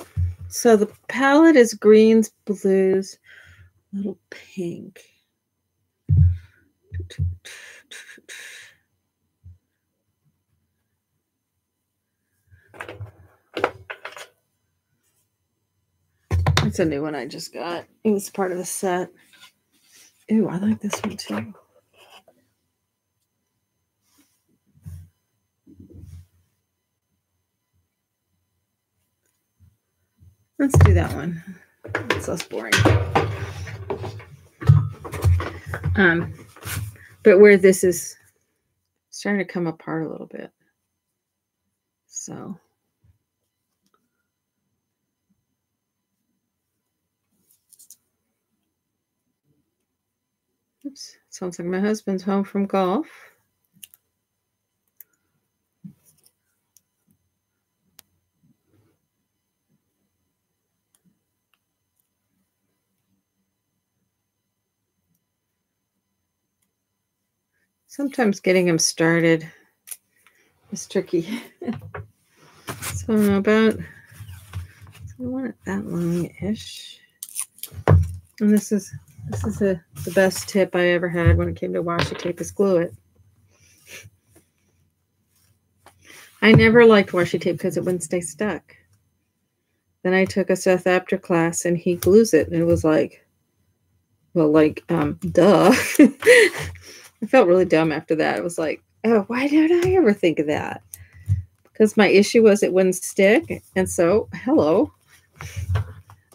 Speaker 1: so the palette is greens, blues, little pink. It's a new one I just got. It was part of the set. Ooh, I like this one too. Let's do that one. It's less boring. Um, but where this is starting to come apart a little bit. So Oops, sounds like my husband's home from golf. Sometimes getting him started is tricky. <laughs> so about, so I want it that long-ish. And this is this is a, the best tip I ever had when it came to washi tape is glue it. I never liked washi tape because it wouldn't stay stuck. Then I took a Seth Apter class and he glues it and it was like, well, like, um, duh. <laughs> I felt really dumb after that. It was like, oh, why didn't I ever think of that? Because my issue was it wouldn't stick. And so, hello,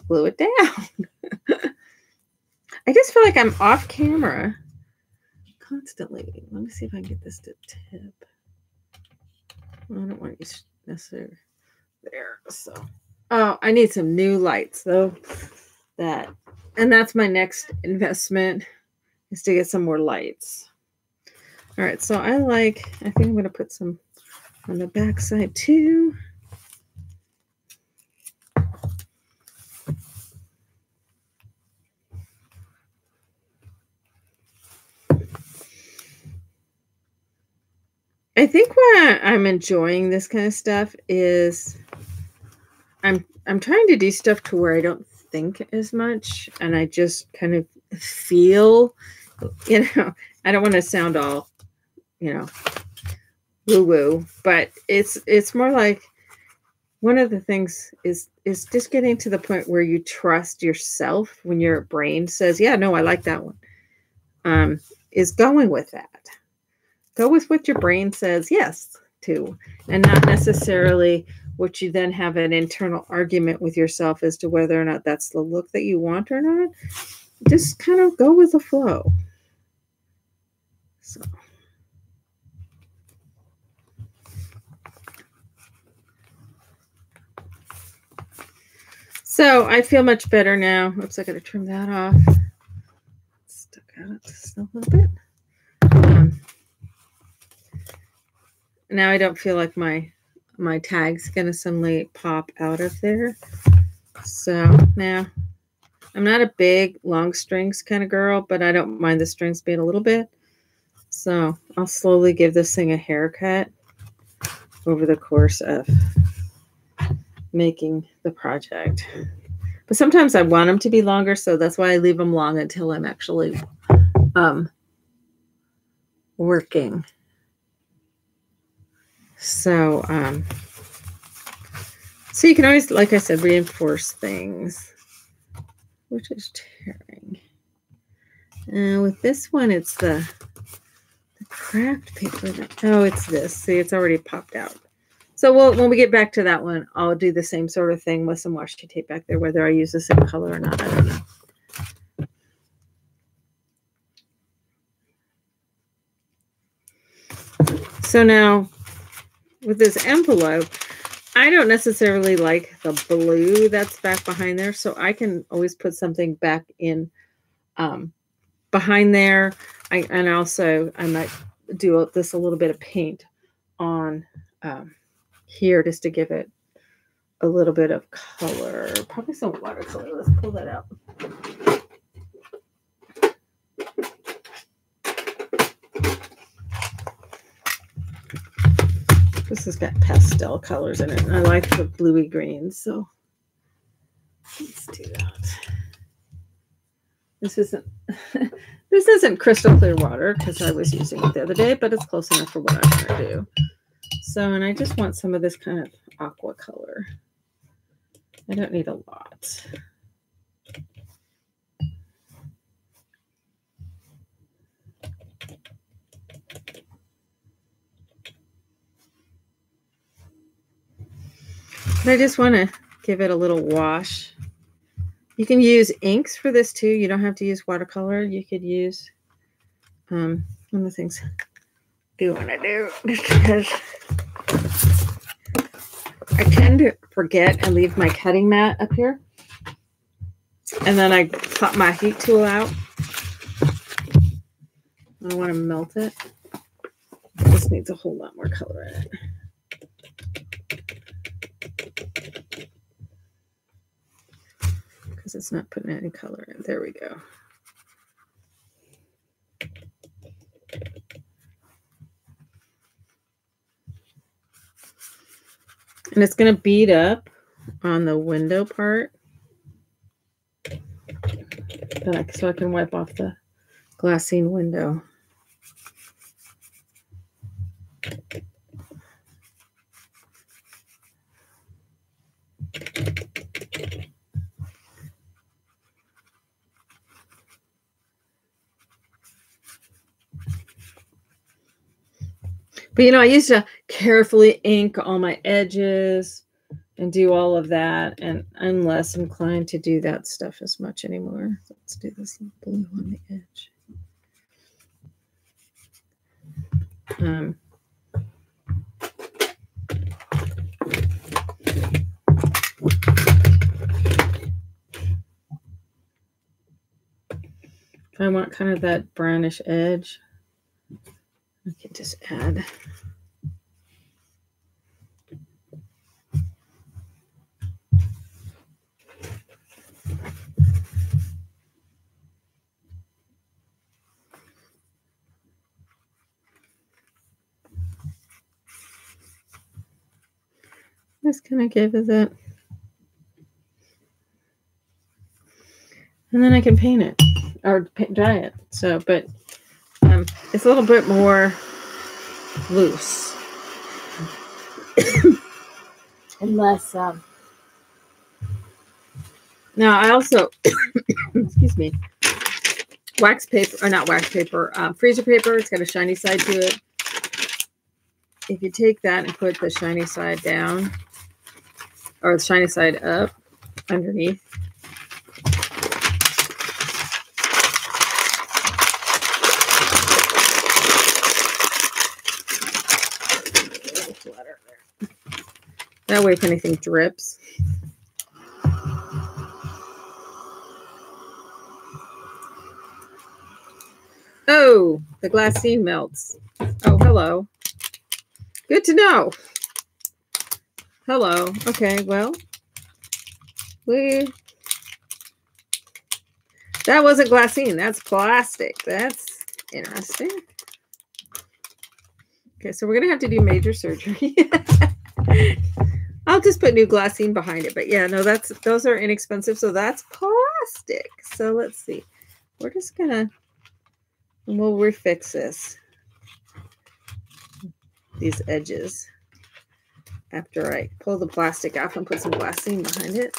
Speaker 1: glue it down. <laughs> I just feel like I'm off camera constantly. Let me see if I can get this to tip. I don't want you necessarily there. So, oh, I need some new lights though. That, and that's my next investment is to get some more lights. All right, so I like, I think I'm to put some on the back side too. I think why I'm enjoying this kind of stuff is I'm I'm trying to do stuff to where I don't think as much and I just kind of feel you know, I don't want to sound all, you know, woo woo, but it's it's more like one of the things is is just getting to the point where you trust yourself when your brain says, "Yeah, no, I like that one." Um, is going with that go with what your brain says yes to and not necessarily what you then have an internal argument with yourself as to whether or not that's the look that you want or not just kind of go with the flow so So I feel much better now. Oops, I got to trim that off. Stuck out just a little bit. Um, now I don't feel like my my tag's gonna suddenly pop out of there. So now I'm not a big long strings kind of girl, but I don't mind the strings being a little bit. So I'll slowly give this thing a haircut over the course of making the project. But sometimes I want them to be longer, so that's why I leave them long until I'm actually um, working. So, um, so you can always, like I said, reinforce things, which is tearing. And with this one, it's the, the craft paper. That, oh, it's this. See, it's already popped out. So we'll, when we get back to that one, I'll do the same sort of thing with some washi tape back there, whether I use the same color or not. I don't know. So now with this envelope, I don't necessarily like the blue that's back behind there. So I can always put something back in um, behind there. I, and also I might do this a little bit of paint on um, here just to give it a little bit of color. Probably some watercolor. Let's pull that out. This has got pastel colors in it. And I like the bluey green, so let's do that. This isn't <laughs> this isn't crystal clear water because I was using it the other day, but it's close enough for what I'm going to do. So, and I just want some of this kind of aqua color. I don't need a lot. But I just want to give it a little wash. You can use inks for this too. You don't have to use watercolor. You could use um, one of the things I do want to do <laughs> because I tend to forget and leave my cutting mat up here. And then I pop my heat tool out. I want to melt it. This needs a whole lot more color in it. It's not putting any color in. There we go. And it's going to bead up on the window part. So I can wipe off the glassine window. But you know, I used to carefully ink all my edges and do all of that. And I'm less inclined to do that stuff as much anymore. Let's do this blue on the edge. Um, I want kind of that brownish edge. We can just add This kind of give it that. And then I can paint it or dye it. So, but um, it's a little bit more loose. <coughs> Unless, um, now I also, <coughs> excuse me, wax paper, or not wax paper, um, freezer paper. It's got a shiny side to it. If you take that and put the shiny side down, or the shiny side up underneath, That way, if anything drips. Oh, the glassine melts. Oh, hello. Good to know. Hello. Okay, well, we. That wasn't glassine. That's plastic. That's interesting. Okay, so we're going to have to do major surgery. <laughs> I'll just put new glassine behind it. But yeah, no, that's those are inexpensive. So that's plastic. So let's see. We're just gonna we'll refix this. These edges after I pull the plastic off and put some glassine behind it.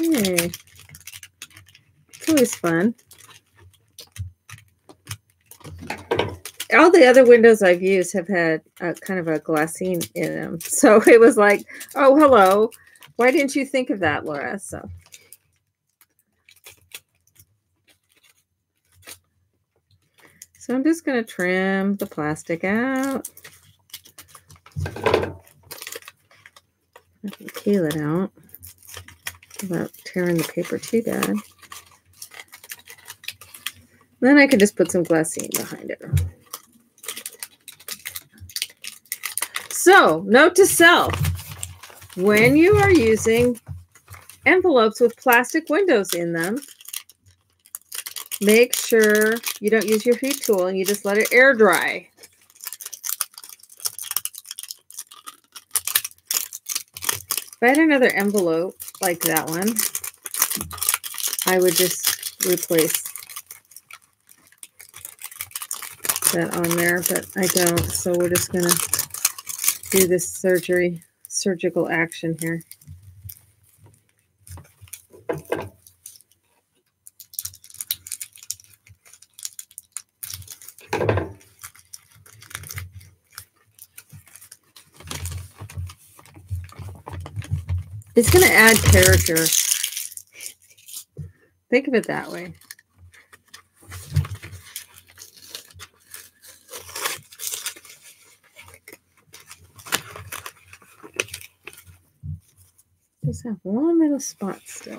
Speaker 1: Okay always fun. All the other windows I've used have had a, kind of a glassine in them. <laughs> So it was like, oh, hello. Why didn't you think of that, Laura? So. So I'm just going to trim the plastic out. I can peel it out without tearing the paper too bad. Then I can just put some glassine behind it. So, note to self when you are using envelopes with plastic windows in them, make sure you don't use your heat tool and you just let it air dry. If I had another envelope like that one, I would just replace that on there, but I don't. So we're just going to do this surgery, surgical action here. It's going to add character. Think of it that way. Just have one little spot still.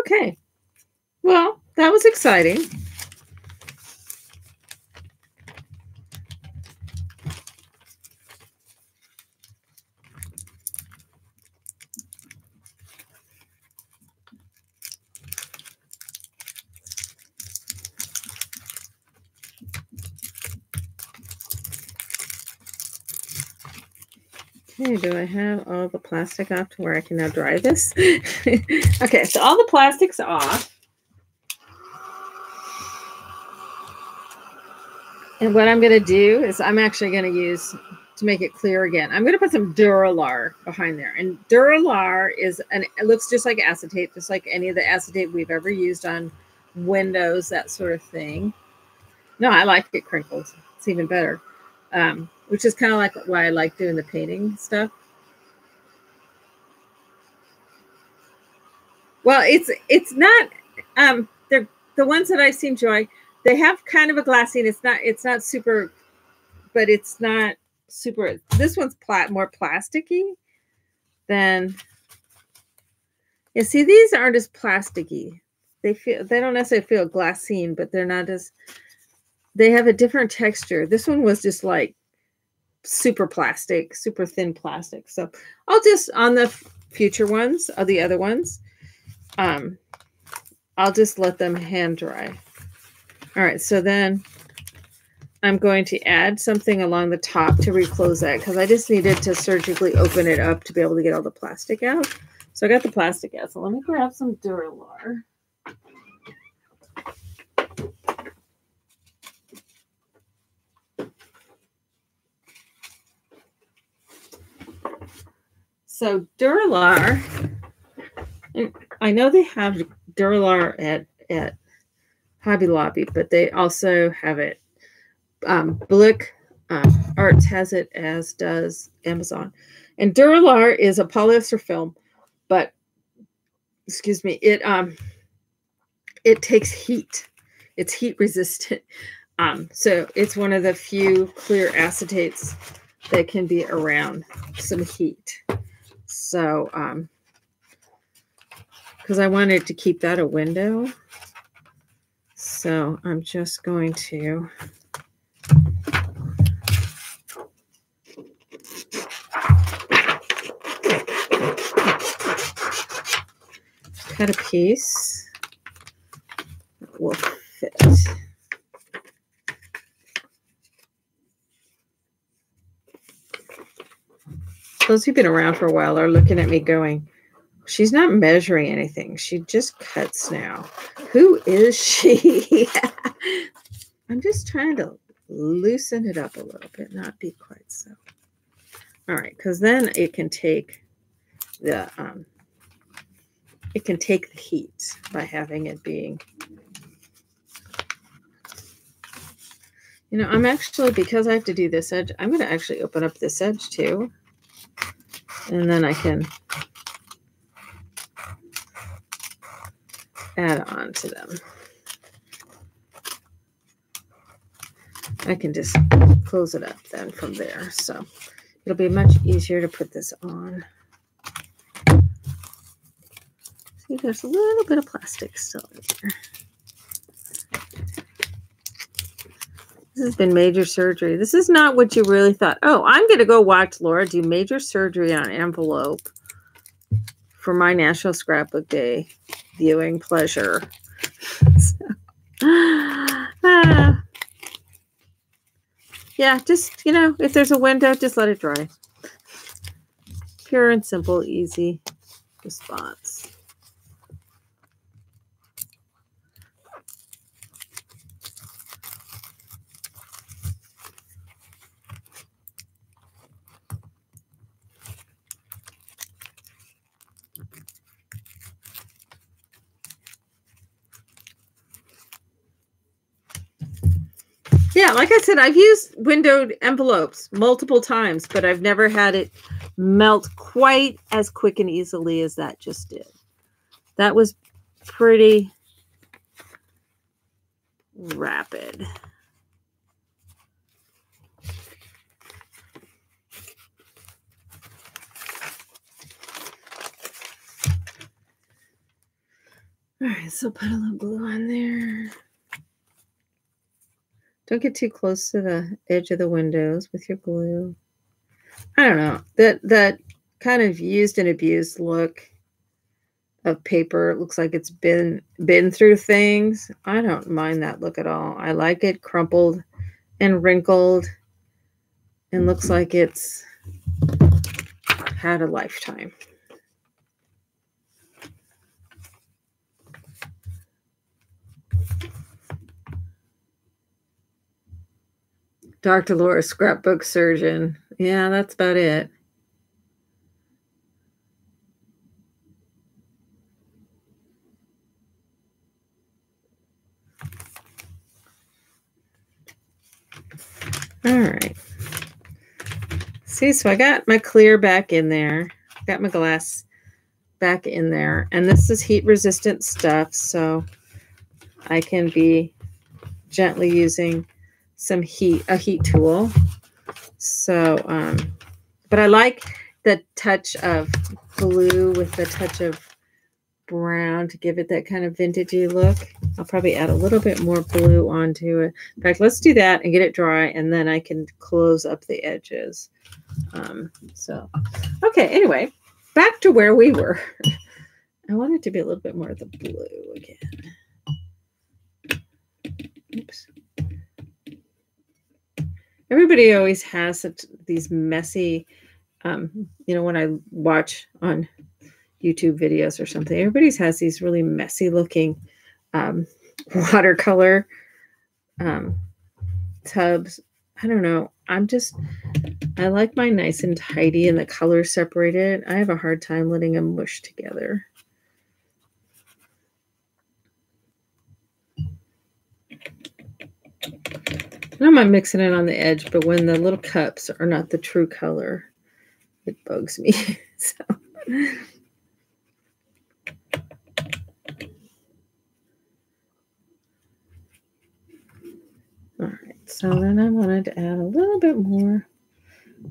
Speaker 1: Okay. Well, that was exciting. Okay, do I have all the plastic off to where I can now dry this? <laughs> okay, so all the plastic's off. And what I'm going to do is I'm actually going to use, to make it clear again, I'm going to put some Duralar behind there. And Duralar is, and it looks just like acetate, just like any of the acetate we've ever used on windows, that sort of thing. No, I like it crinkled. It's even better. Um, which is kind of like why I like doing the painting stuff. Well, it's it's not um they're the ones that I've seen Joy, they have kind of a glassine. It's not it's not super but it's not super this one's plat more plasticky than you see these aren't as plasticky. They feel they don't necessarily feel glassine, but they're not as they have a different texture. This one was just like super plastic, super thin plastic. So I'll just on the future ones, of the other ones, um, I'll just let them hand dry. All right, so then I'm going to add something along the top to reclose that because I just needed to surgically open it up to be able to get all the plastic out. So I got the plastic out. So let me grab some Duralar. So Duralar, I know they have Duralar at at Hobby Lobby, but they also have it. Um, Blick um, Arts has it, as does Amazon. And Duralar is a polyester film, but excuse me, it um it takes heat. It's heat resistant. <laughs> Um, so it's one of the few clear acetates that can be around some heat. So um because I wanted to keep that a window. So I'm just going to cut a piece that will fit. Those who've been around for a while are looking at me going, She's not measuring anything. She just cuts now. Who is she? <laughs> I'm just trying to loosen it up a little bit, not be quite so. All right, because then it can take the um, it can take the heat by having it being. You know, I'm actually because I have to do this edge. I'm going to actually open up this edge too, and then I can add on to them. I can just close it up then from there. So it'll be much easier to put this on. See, there's a little bit of plastic still in there. This has been major surgery. This is not what you really thought. Oh, I'm going to go watch Laura do major surgery on an envelope for my National Scrapbook Day viewing pleasure. so, <laughs> ah. yeah, just, you know, if there's a window, just let it dry. Pure and simple, easy response. Yeah, like I said, I've used windowed envelopes multiple times, but I've never had it melt quite as quick and easily as that just did. That was pretty rapid. All right, so put a little glue on there. Don't get too close to the edge of the windows with your glue. I don't know. That that kind of used and abused look of paper it looks like it's been been through things. I don't mind that look at all. I like it crumpled and wrinkled and looks like it's had a lifetime. Dr. Laura, scrapbook surgeon. Yeah, that's about it. All right. See, so I got my clear back in there. Got my glass back in there. And this is heat resistant stuff. So I can be gently using some heat, a heat tool. So, um, but I like the touch of blue with the touch of brown to give it that kind of vintagey look. I'll probably add a little bit more blue onto it. In fact, let's do that and get it dry, and then I can close up the edges. Um, so, okay, anyway, back to where we were. <laughs> I want it to be a little bit more of the blue again. Oops. Everybody always has such these messy, um, you know, when I watch on YouTube videos or something, everybody's has these really messy looking um, <laughs> watercolor um, tubs. I don't know. I'm just, I like mine nice and tidy and the colors separated. I have a hard time letting them mush together. I don't mind mixing it on the edge, but when the little cups are not the true color, it bugs me. <laughs> so. All right, so then I wanted to add a little bit more.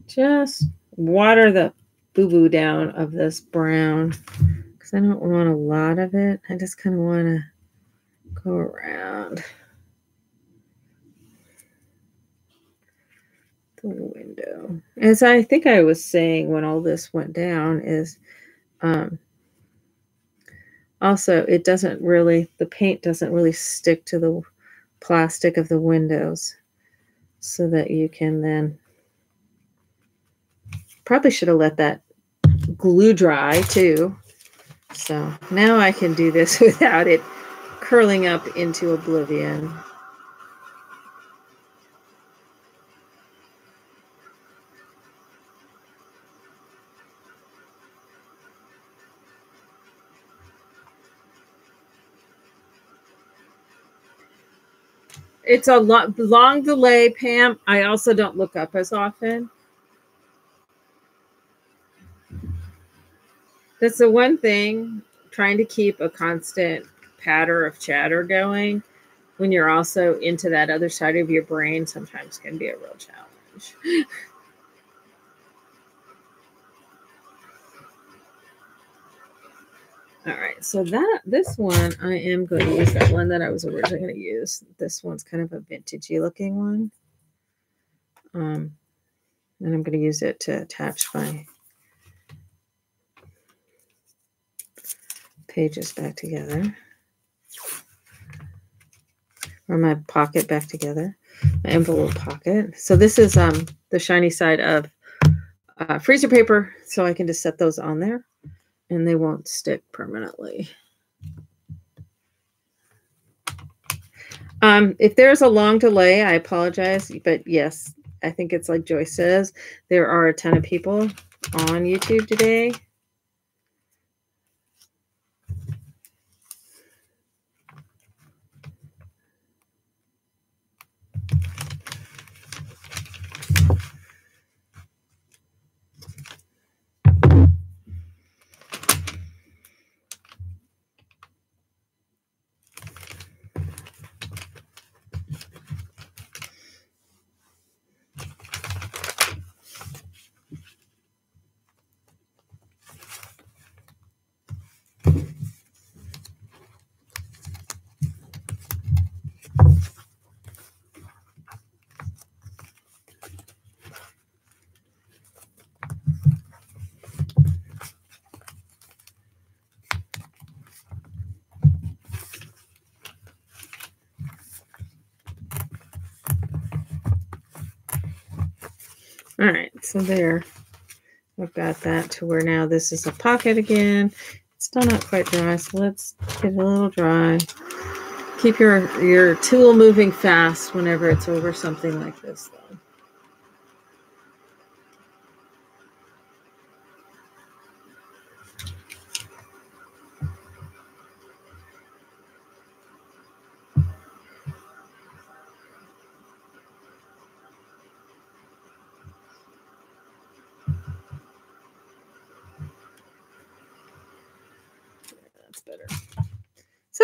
Speaker 1: Just water the boo-boo down of this brown because I don't want a lot of it. I just kind of want to go around. Window. As I think I was saying when all this went down is um, also it doesn't really, the paint doesn't really stick to the plastic of the windows so that you can then, probably should have let that glue dry too. So now I can do this <laughs> without it curling up into oblivion. It's a lo- long delay, Pam. I also don't look up as often. That's the one thing trying to keep a constant patter of chatter going when you're also into that other side of your brain sometimes can be a real challenge. <laughs> All right, so that this one I am going to use that one that I was originally going to use. This one's kind of a vintagey looking one. Um, and I'm going to use it to attach my pages back together. Or my pocket back together, my envelope pocket. So this is um the shiny side of uh, freezer paper, so I can just set those on there and they won't stick permanently. Um, if there's a long delay, I apologize, but yes, I think it's like Joyce says, there are a ton of people on YouTube today All right, so there. I've got that to where now this is a pocket again. It's still not quite dry, so let's get it a little dry. Keep your, your tool moving fast whenever it's over something like this, though.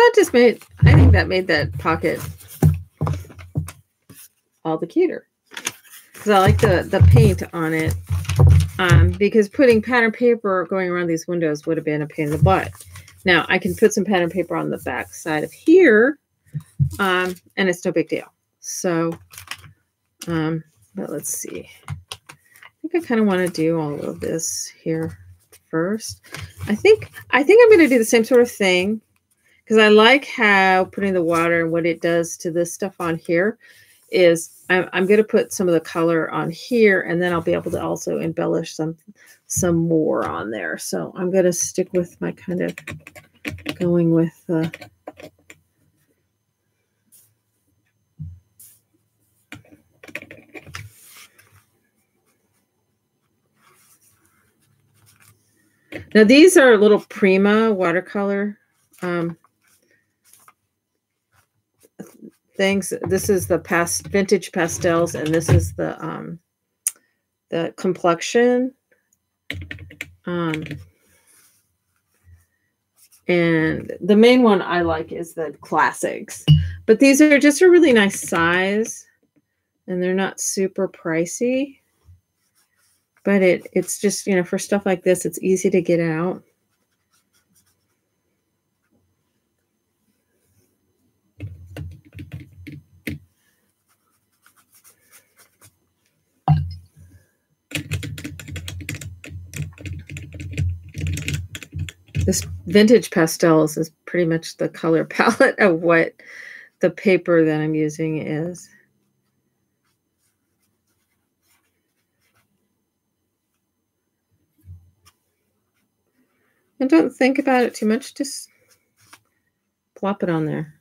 Speaker 1: That just made, I think that made that pocket all the cuter. Because I like the, the paint on it. Um, because putting pattern paper going around these windows would have been a pain in the butt. Now I can put some pattern paper on the back side of here, um, and it's no big deal. So, um, but let's see. I think I kind of want to do all of this here first. I think I think I'm going to do the same sort of thing because I like how putting the water and what it does to this stuff on here is I'm, I'm going to put some of the color on here and then I'll be able to also embellish some some more on there. So I'm going to stick with my kind of going with uh, Now these are little Prima watercolor um, things. This is the past vintage pastels, and this is the um, the complexion. Um, and the main one I like is the classics. But these are just a really nice size, and they're not super pricey but it it's just you know for stuff like this it's easy to get out this vintage pastels is pretty much the color <laughs> palette of what the paper that I'm using is. And don't think about it too much. Just plop it on there.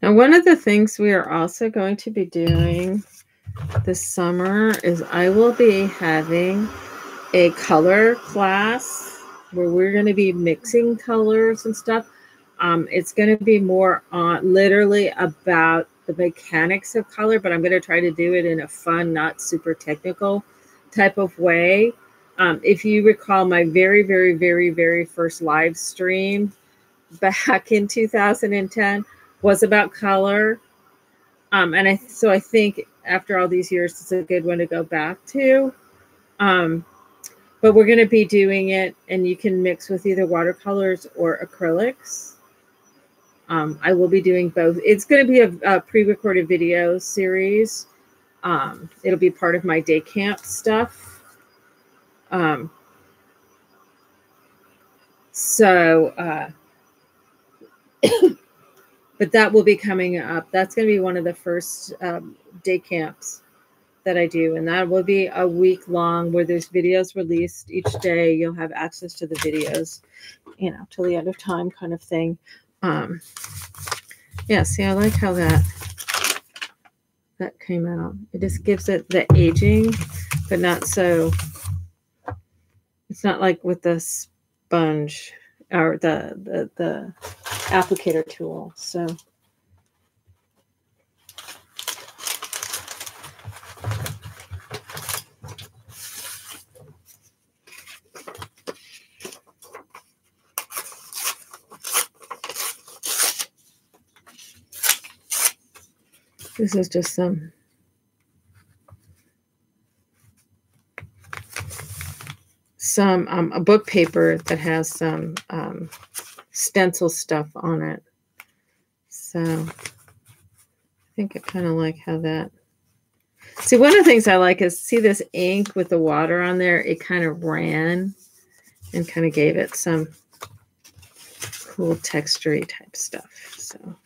Speaker 1: Now, one of the things we are also going to be doing this summer is I will be having a color class where we're going to be mixing colors and stuff. Um, it's going to be more on literally about the mechanics of color, but I'm going to try to do it in a fun, not super technical type of way. Um, if you recall my very, very, very, very first live stream <laughs> back in 2010, was about color. Um, and I so I think after all these years, it's a good one to go back to. Um, but we're going to be doing it, and you can mix with either watercolors or acrylics. Um, I will be doing both. It's going to be a, a pre-recorded video series. Um, it'll be part of my day camp stuff. Um, so uh, <coughs> but that will be coming up. That's going to be one of the first um, day camps that I do, and that will be a week long where there's videos released each day. You'll have access to the videos, you know, till the end of time, kind of thing. Um, yeah, see, I like how that that came out. It just gives it the aging, but not so. It's not like with the sponge or the the, the applicator tool. So this is just some some um, a book paper that has some um, stencil stuff on it. So I think I kind of like how that. See, one of the things I like is see this ink with the water on there. It kind of ran and kind of gave it some cool textury type stuff. So.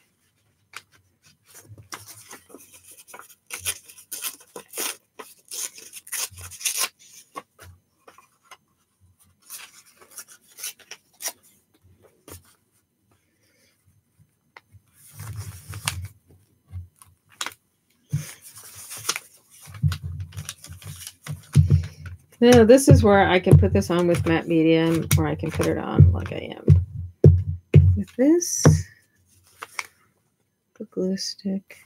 Speaker 1: Now this is where I can put this on with matte medium or I can put it on like I am. With this, the glue stick.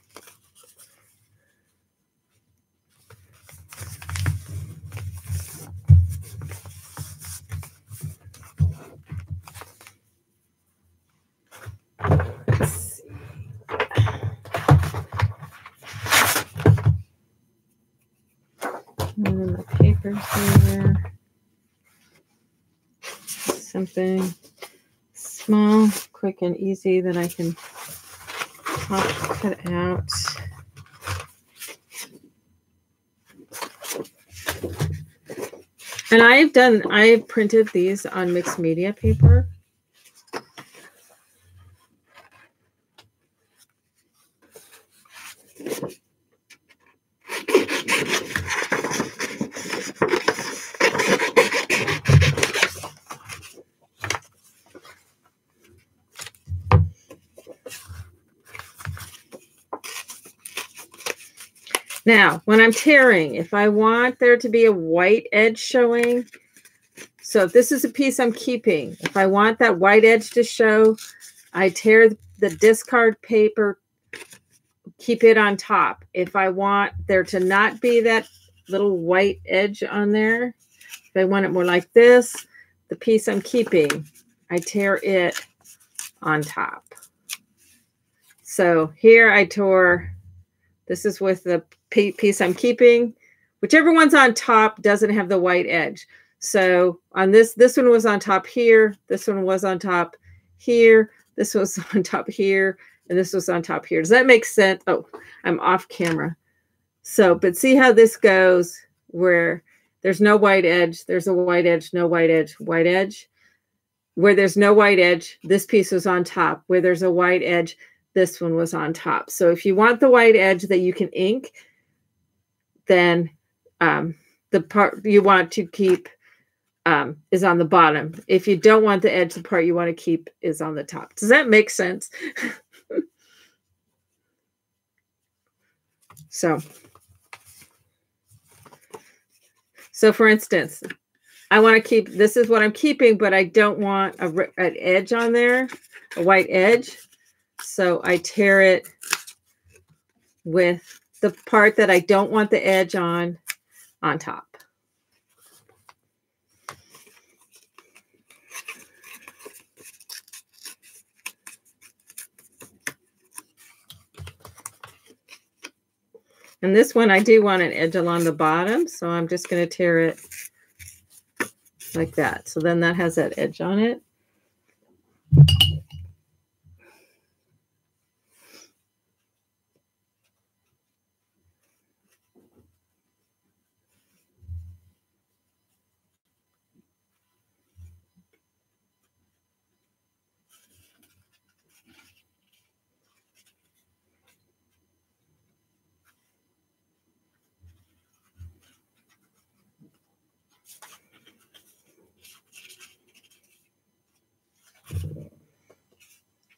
Speaker 1: Something small, quick, and easy that I can cut out. And I've done, I've printed these on mixed media paper. Now, when I'm tearing, if I want there to be a white edge showing, so if this is a piece I'm keeping, if I want that white edge to show, I tear the discard paper, keep it on top. If I want there to not be that little white edge on there, if I want it more like this, the piece I'm keeping, I tear it on top. So here I tore, this is with the piece I'm keeping. Whichever one's on top doesn't have the white edge. So on this, this one was on top here. This one was on top here. This was <laughs> on top here. And this was on top here. Does that make sense? Oh, I'm off camera. So, but see how this goes where there's no white edge. There's a white edge, no white edge, white edge. Where there's no white edge, this piece was on top. Where there's a white edge, this one was on top. So if you want the white edge that you can ink, then um, the part you want to keep um, is on the bottom. If you don't want the edge, the part you want to keep is on the top. Does that make sense? <laughs> so, so for instance, I want to keep, this is what I'm keeping, but I don't want a, an edge on there, a white edge. So I tear it with the part that I don't want the edge on on top. And this one, I do want an edge along the bottom, so I'm just going to tear it like that. So then that has that edge on it.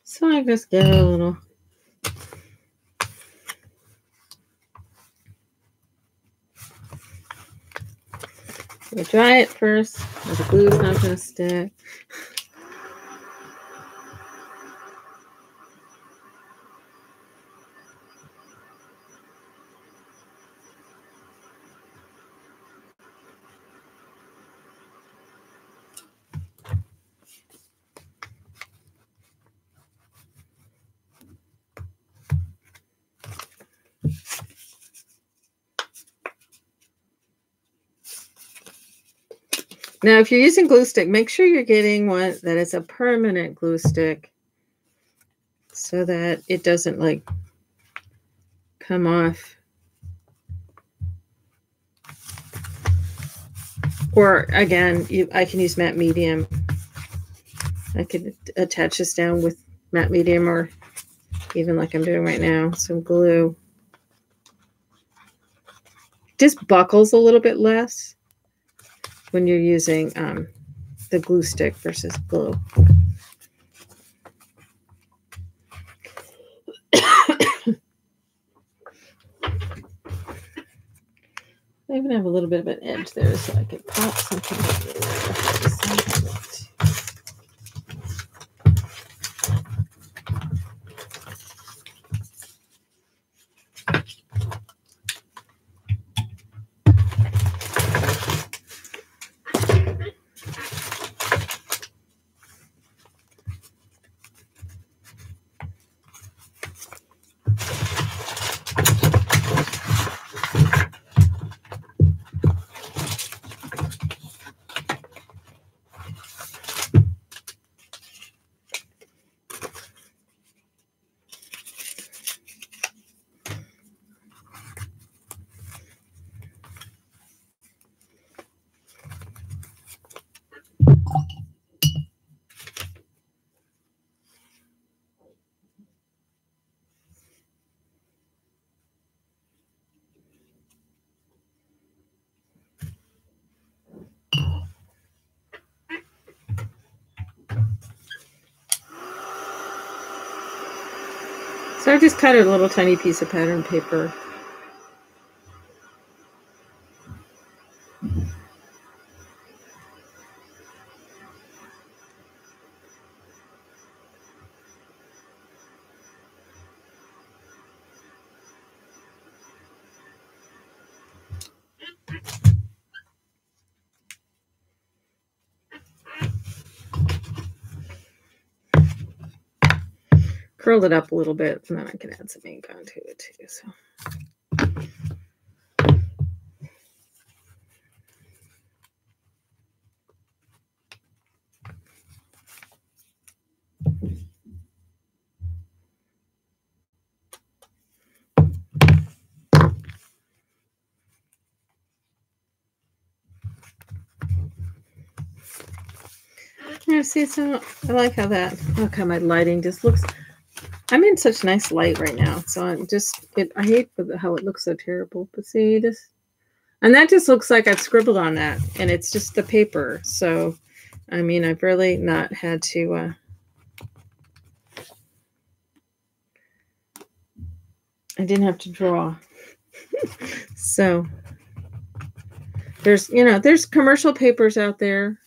Speaker 1: So I just get a little we dry it first. The glue's not going to stick. Now, if you're using glue stick, make sure you're getting one that is a permanent glue stick so that it doesn't like come off. Or again, you, I can use matte medium. I could attach this down with matte medium or even like I'm doing right now, some glue. Just buckles a little bit less when you're using um, the glue stick versus glue. <coughs> I even have a little bit of an edge there so I could pop something. So I just cut a little tiny piece of pattern paper. Curled it up a little bit, and then I can add some ink onto it too. So. Yeah, see, so I like how that, look how my lighting just looks I'm in such nice light right now, so I'm just it. I hate how it looks so terrible, but see this, and that just looks like I've scribbled on that, and it's just the paper. So, I mean, I've really not had to. Uh, I didn't have to draw. <laughs> so there's you know there's commercial papers out there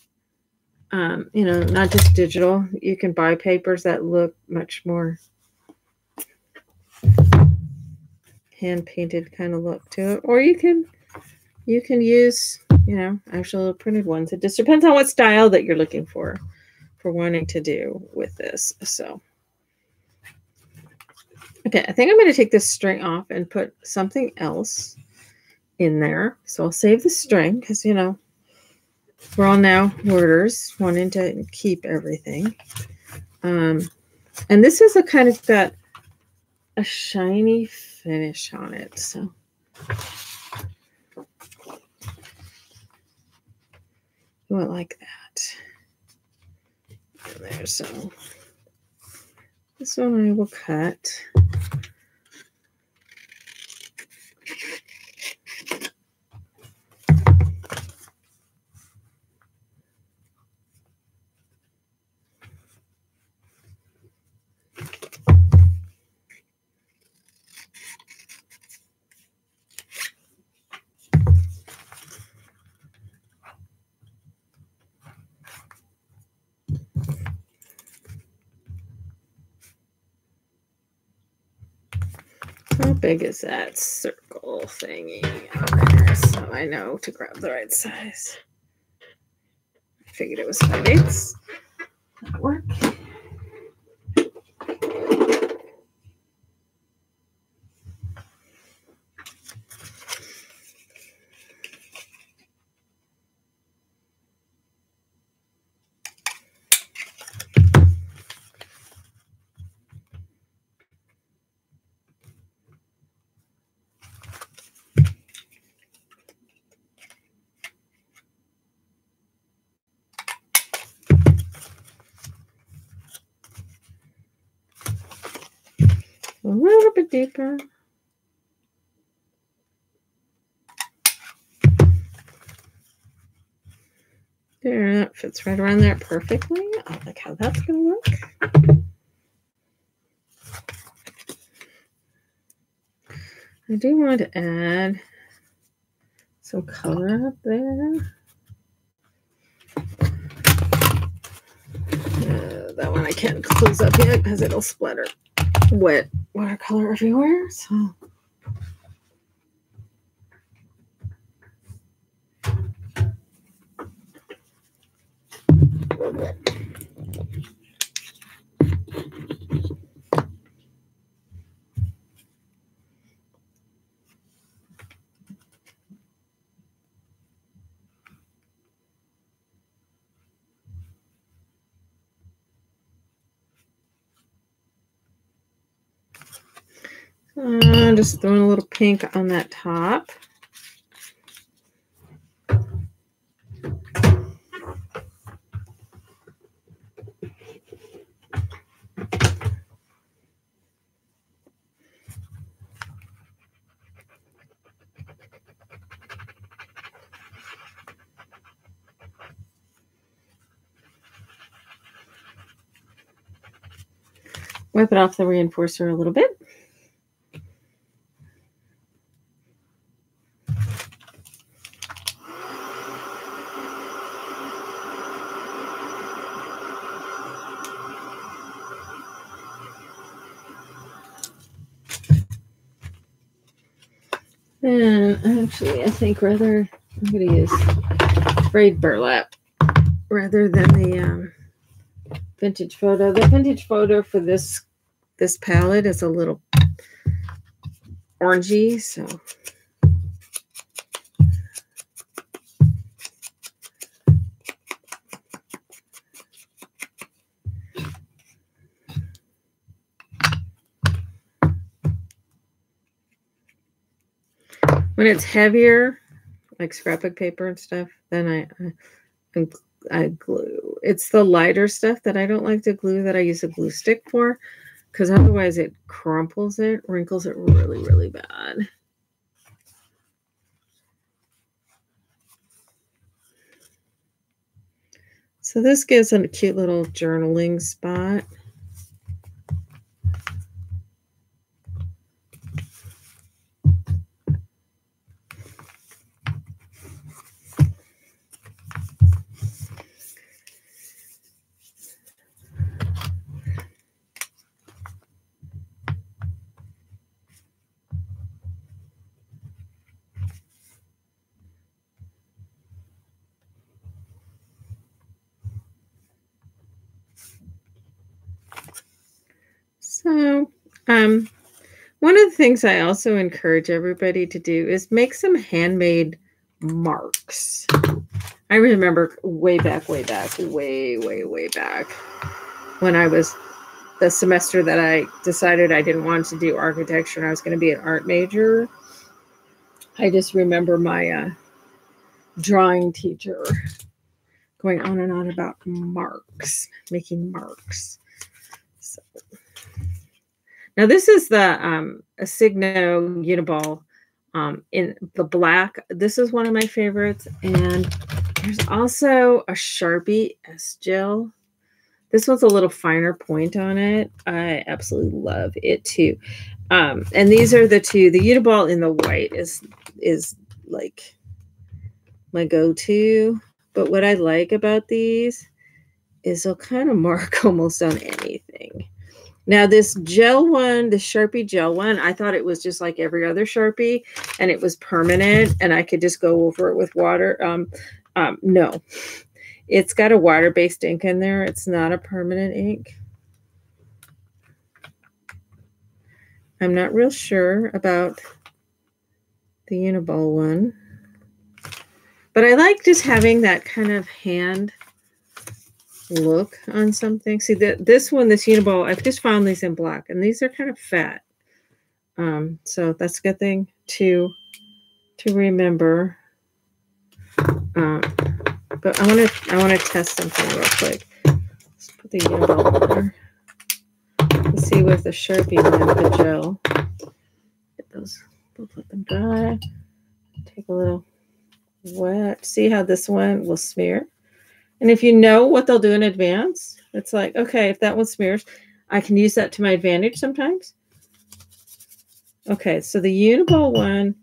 Speaker 1: um, you know not just digital you can buy papers that look much more hand painted kind of look to it. Or you can you can use, you know, actual printed ones. It just depends on what style that you're looking for for wanting to do with this. So okay, I think I'm going to take this string off and put something else in there. So I'll save the string because, you know, we're all now worders wanting to keep everything. Um, and this is a kind of got a shiny finish on it. So you want like that. And there, so this one I will cut. Big is that circle thingy on there so I know to grab the right size. I figured it was five eighths. That work. Fits right around there perfectly. I like how that's going to look. I do want to add some color up there. Uh, that one I can't close up yet because it'll splatter wet watercolor everywhere. So Uh, just throwing a little pink on that top. Wipe it off the reinforcer a little bit. And actually, I think rather I'm going to use frayed burlap rather than the um, vintage photo. The vintage photo for this this palette is a little orangey, so when it's heavier, like scrapbook paper and stuff, then I, I, I glue. It's the lighter stuff that I don't like to glue that I use a glue stick for because otherwise it crumples it, wrinkles it really, really bad. So this gives a cute little journaling spot. So, um, one of the things I also encourage everybody to do is make some handmade marks. I remember way back, way back, way, way, way back when I was the semester that I decided I didn't want to do architecture and I was going to be an art major. I just remember my uh, drawing teacher going on and on about marks, making marks. So now this is the um, Signo Uniball um, in the black. This is one of my favorites. And there's also a Sharpie S-Gel. This one's a little finer point on it. I absolutely love it too. Um, and these are the two. The Uniball in the white is is like my go-to. But what I like about these is they'll kind of <laughs> mark almost on anything. Now, this gel one, the Sharpie gel one, I thought it was just like every other Sharpie and it was permanent and I could just go over it with water. Um, um, no, it's got a water based ink in there. It's not a permanent ink. I'm not real sure about the Uniball one, but I like just having that kind of hand look on something. See that this one, this Uniball, I've just found these in black, and these are kind of fat. Um, so that's a good thing to to remember. Um, but I want to I want to test something real quick. Let's put the Uniball there. Let's see with the Sharpie and the gel. Get those. We'll let them dry. Take a little wet. See how this one will smear. And if you know what they'll do in advance, it's like, okay, if that one smears, I can use that to my advantage sometimes. Okay, so the Uniball one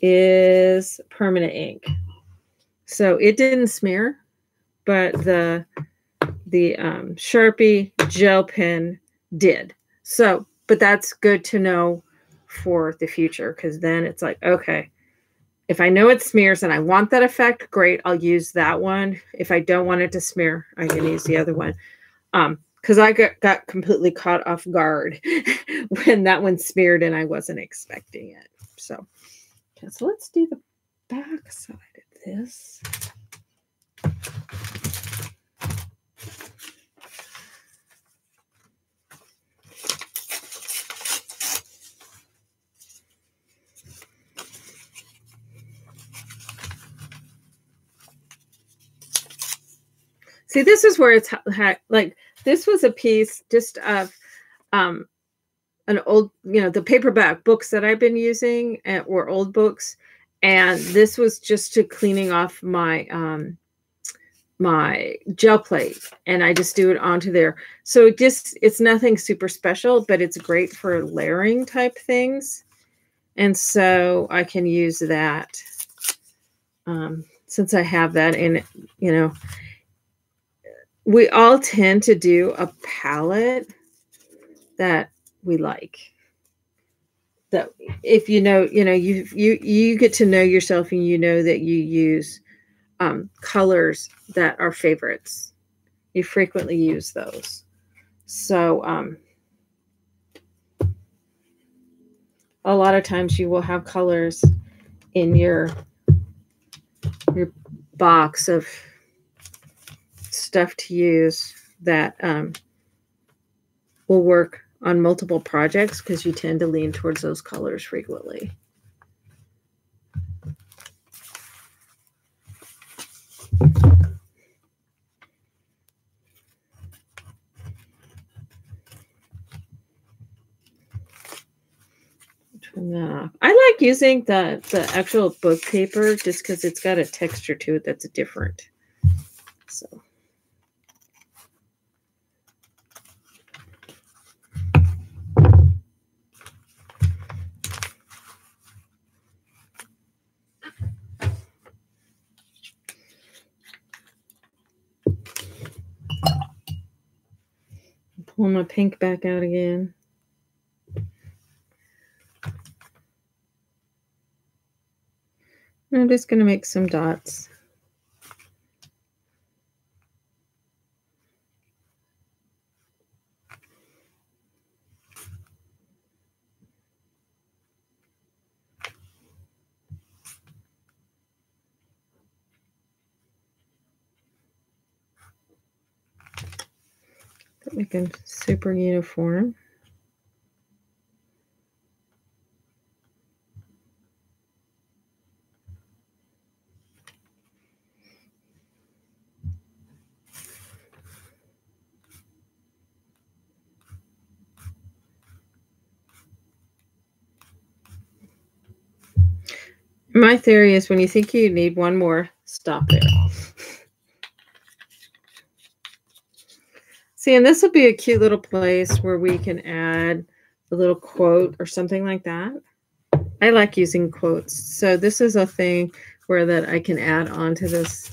Speaker 1: is permanent ink. So it didn't smear, but the the um, Sharpie gel pen did. So, but that's good to know for the future because then it's like, okay, if I know it smears and I want that effect, great, I'll use that one. If I don't want it to smear, I can use the other one. Um, because I got, got completely caught off guard <laughs> when that one smeared and I wasn't expecting it. So, okay, so let's do the back side of this. See, this is where it's like this was a piece just of um, an old, you know, the paperback books that I've been using and, or old books, and this was just to cleaning off my um, my gel plate, and I just do it onto there. So it just it's nothing super special, but it's great for layering type things, and so I can use that um, since I have that in, you know we all tend to do a palette that we like. that if you know, you know, you you you get to know yourself and you know that you use um, colors that are favorites. You frequently use those. So um, a lot of times you will have colors in your your box of stuff to use that um, will work on multiple projects because you tend to lean towards those colors frequently. I like using the, the actual book paper just because it's got a texture to it that's different. So. Pull my pink back out again. I'm just going to make some dots. Make them super uniform. My theory is when you think you need one more, stop there. See, and this will be a cute little place where we can add a little quote or something like that. I like using quotes. So this is a thing where that I can add onto this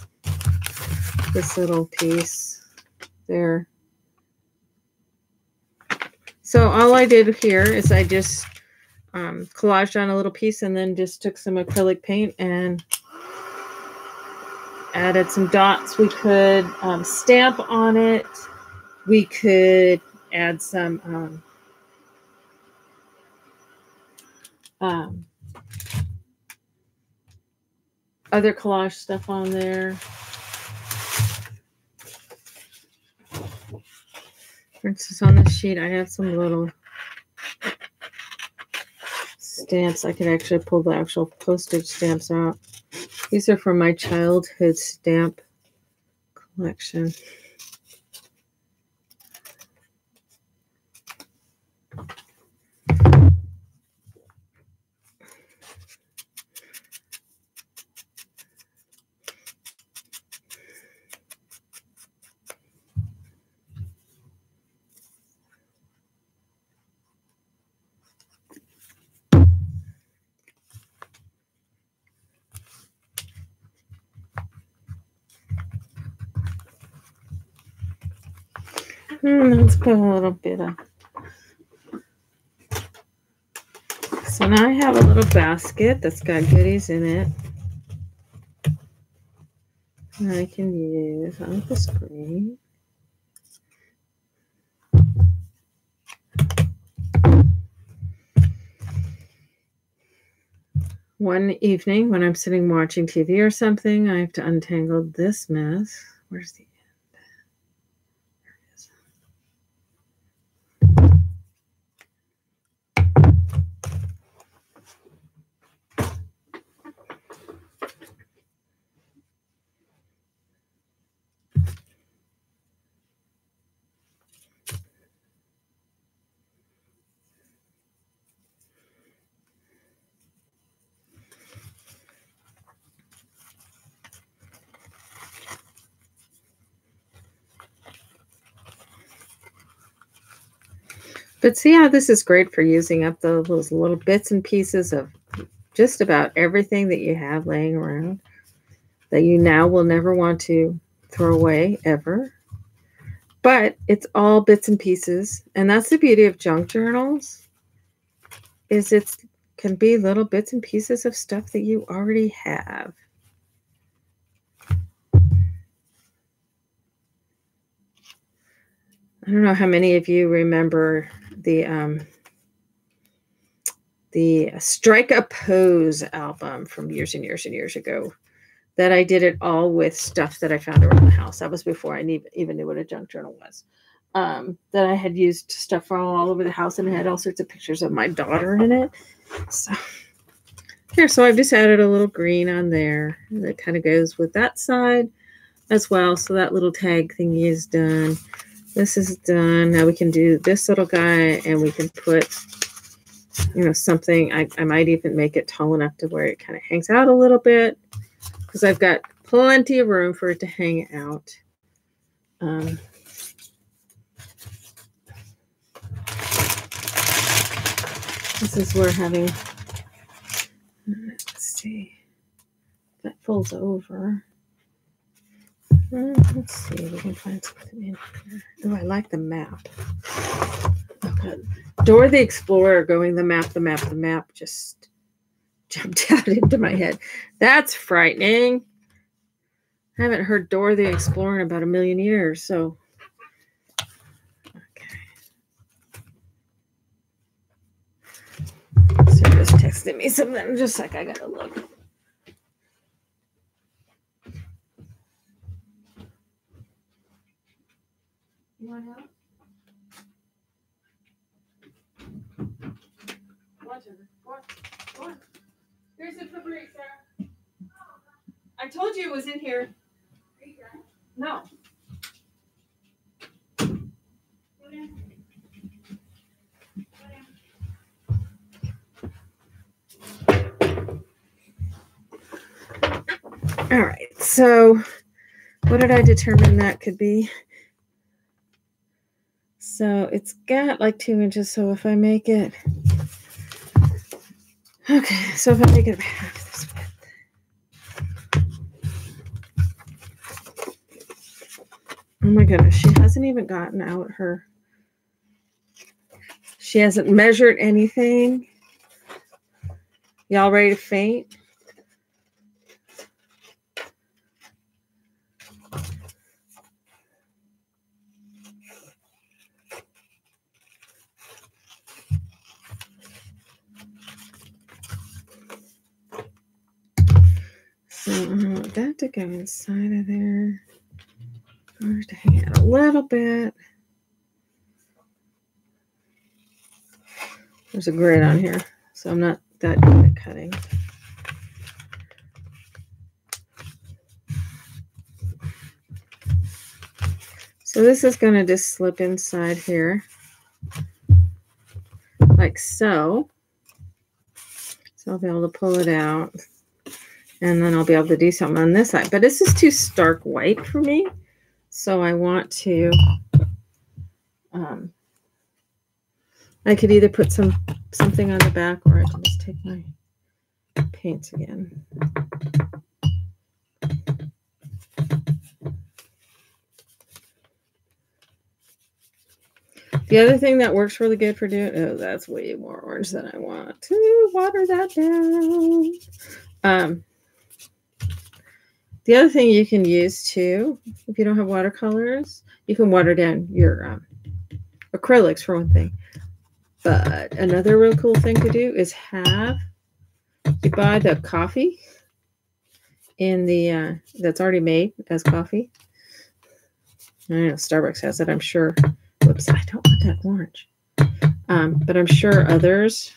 Speaker 1: this little piece there. So all I did here is I just um, collaged on a little piece and then just took some acrylic paint and added some dots. We could um, stamp on it. We could add some um, um, other collage stuff on there. For instance, on this sheet, I have some little stamps. I could actually pull the actual postage stamps out. These are from my childhood stamp collection. A little bit of. So now I have a little basket that's got goodies in it. And I can use on the screen. One evening when I'm sitting watching TV or something, I have to untangle this mess. Where's the See how this is great for using up those little bits and pieces of just about everything that you have laying around that you now will never want to throw away ever. But it's all bits and pieces. And that's the beauty of junk journals is it can be little bits and pieces of stuff that you already have. I don't know how many of you remember the um, the Strike a Pose album from years and years and years ago. That I did it all with stuff that I found around the house. That was before I even knew what a junk journal was. Um, that I had used stuff from all over the house and had all sorts of pictures of my daughter in it. So here, so I've just added a little green on there that kind of goes with that side as well. So that little tag thingy is done. This is done. Now we can do this little guy and we can put, you know, something. I, I might even make it tall enough to where it kind of hangs out a little bit because I've got plenty of room for it to hang out. Um, this is where having, let's see, that folds over. Let's see, we can find something in here. Oh, I like the map. Okay. Dora the Explorer going the map, the map, the map just jumped <laughs> out into my head. That's frightening. I haven't heard Dora the Explorer in about a million years, so. Okay. Sarah's texting me something just like I gotta look. You want help? Here's the Sarah. I told you it was in here. No. All right, so what did I determine that could be? So it's got like two inches. So if I make it, okay, so if I make it half this width. Oh my goodness, she hasn't even gotten out her, she hasn't measured anything. Y'all ready to faint? Go inside of there. Or to hang out a little bit. There's a grid on here, so I'm not that good at cutting. So this is going to just slip inside here like so. So I'll be able to pull it out. And then I'll be able to do something on this side. But this is too stark white for me. So I want to, um, I could either put some something on the back or I can just take my paints again. The other thing that works really good for doing, oh, that's way more orange than I want. To water that down. Um, the other thing you can use too, if you don't have watercolors, you can water down your um, acrylics for one thing. But another real cool thing to do is have you buy the coffee in the uh, that's already made as coffee. I know Starbucks has it, I'm sure. Whoops, I don't want that orange. Um, but I'm sure others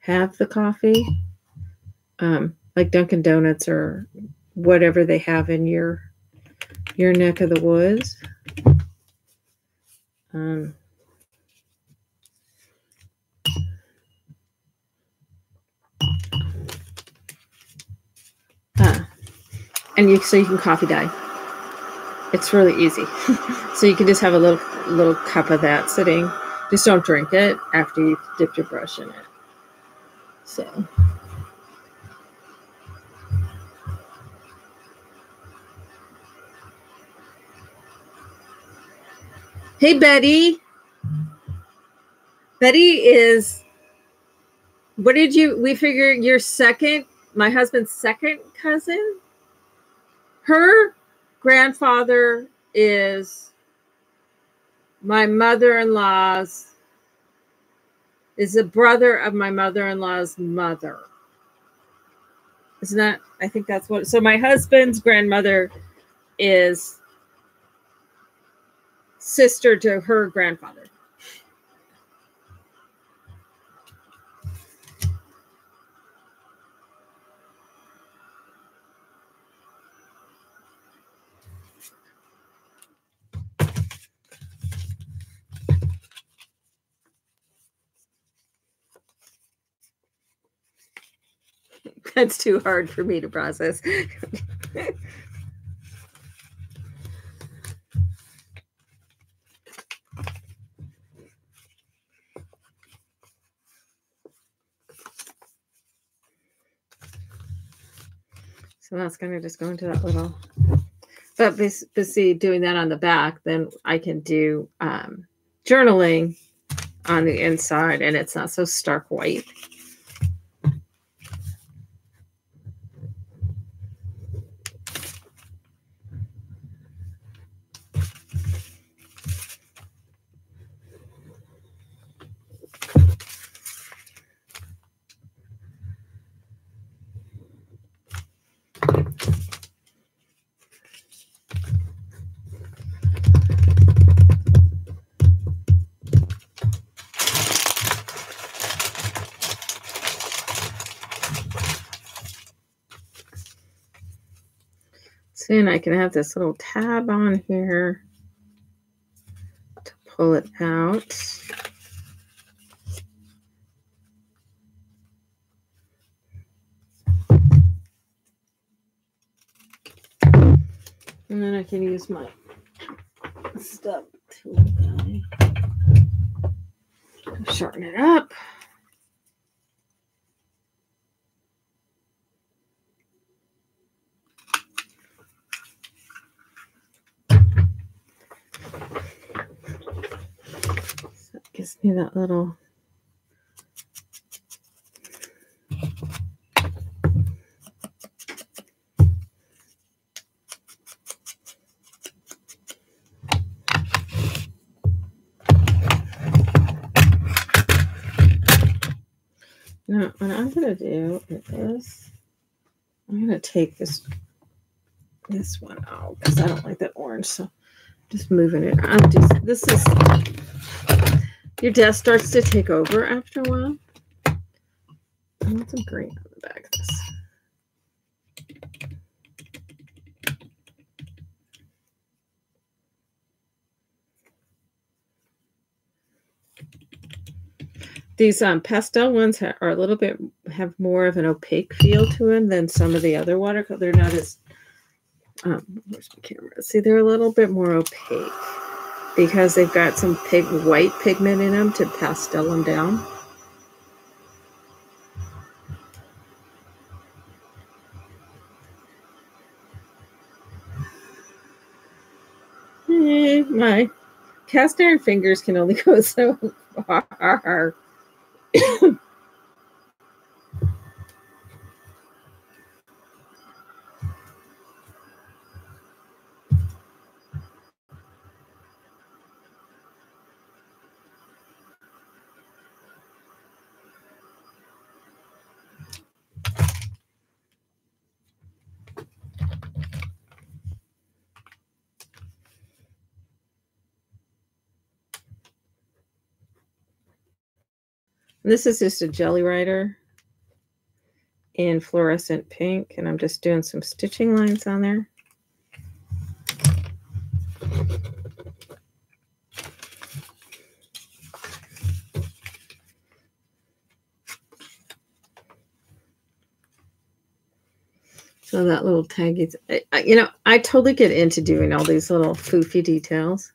Speaker 1: have the coffee um, like Dunkin' Donuts or whatever they have in your your neck of the woods. Um, ah, and you so you can coffee dye. It's really easy. <laughs> so you can just have a little little cup of that sitting. Just don't drink it after you've dipped your brush in it. So. Hey, Betty. Betty is, what did you, we figure your second, my husband's second cousin? Her grandfather is my mother in law's, is a brother of my mother in law's mother. Isn't that, I think that's what, so my husband's grandmother is sister to her grandfather. That's too hard for me to process. <laughs> So that's going to just go into that little, but, see, doing that on the back, then I can do um, journaling on the inside and it's not so stark white. Can have this little tab on here to pull it out. And then I can use my stub tool shorten it up. That little Now, what I'm going to do is I'm going to take this this one out because I don't like that orange. So I'm just moving it. I'm just this is your desk starts to take over after a while. I want some green on the back of this. These um, pastel ones are a little bit have more of an opaque feel to them than some of the other watercolor. They're not as um, where's my camera? See, they're a little bit more opaque because they've got some pig white pigment in them to pastel them down. My cast iron fingers can only <laughs> go so far. This is just a jelly Rider in fluorescent pink, and I'm just doing some stitching lines on there. So that little tag you know, I totally get into doing all these little foofy details.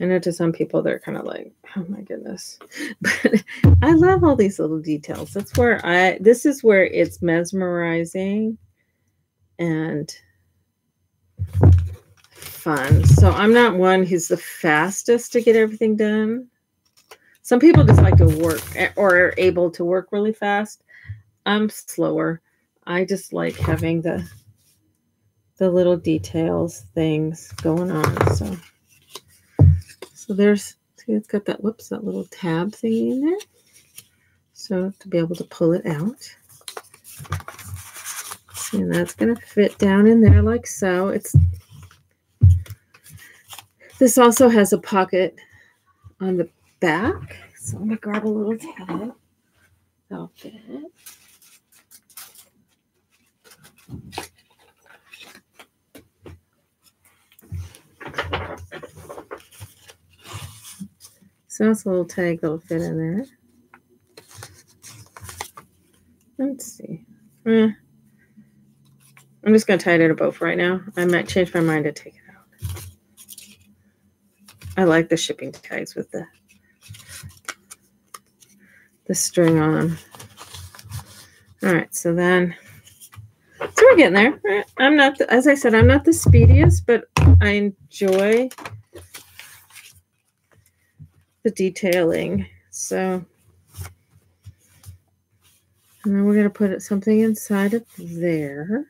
Speaker 1: I know to some people they're kind of like, oh my goodness. <laughs> But I love all these little details. That's where I this is where it's mesmerizing and fun. So I'm not one who's the fastest to get everything done. Some people just like to work eh, or are able to work really fast. I'm slower. I just like having the the little details things going on. So so there's see it's got that whoops that little tab thingy in there. So to be able to pull it out. And that's going to fit down in there like so. It's This also has a pocket on the back. So I'm going to grab a little tab. That'll fit So that's a little tag that'll fit in there. Let's see. Eh. I'm just going to tie it in a bow for right now. I might change my mind to take it out. I like the shipping tags with the the string on. All right, so then, so we're getting there. Eh, I'm not, the, as I said, I'm not the speediest, but I enjoy the detailing. So, and then we're going to put something inside of there.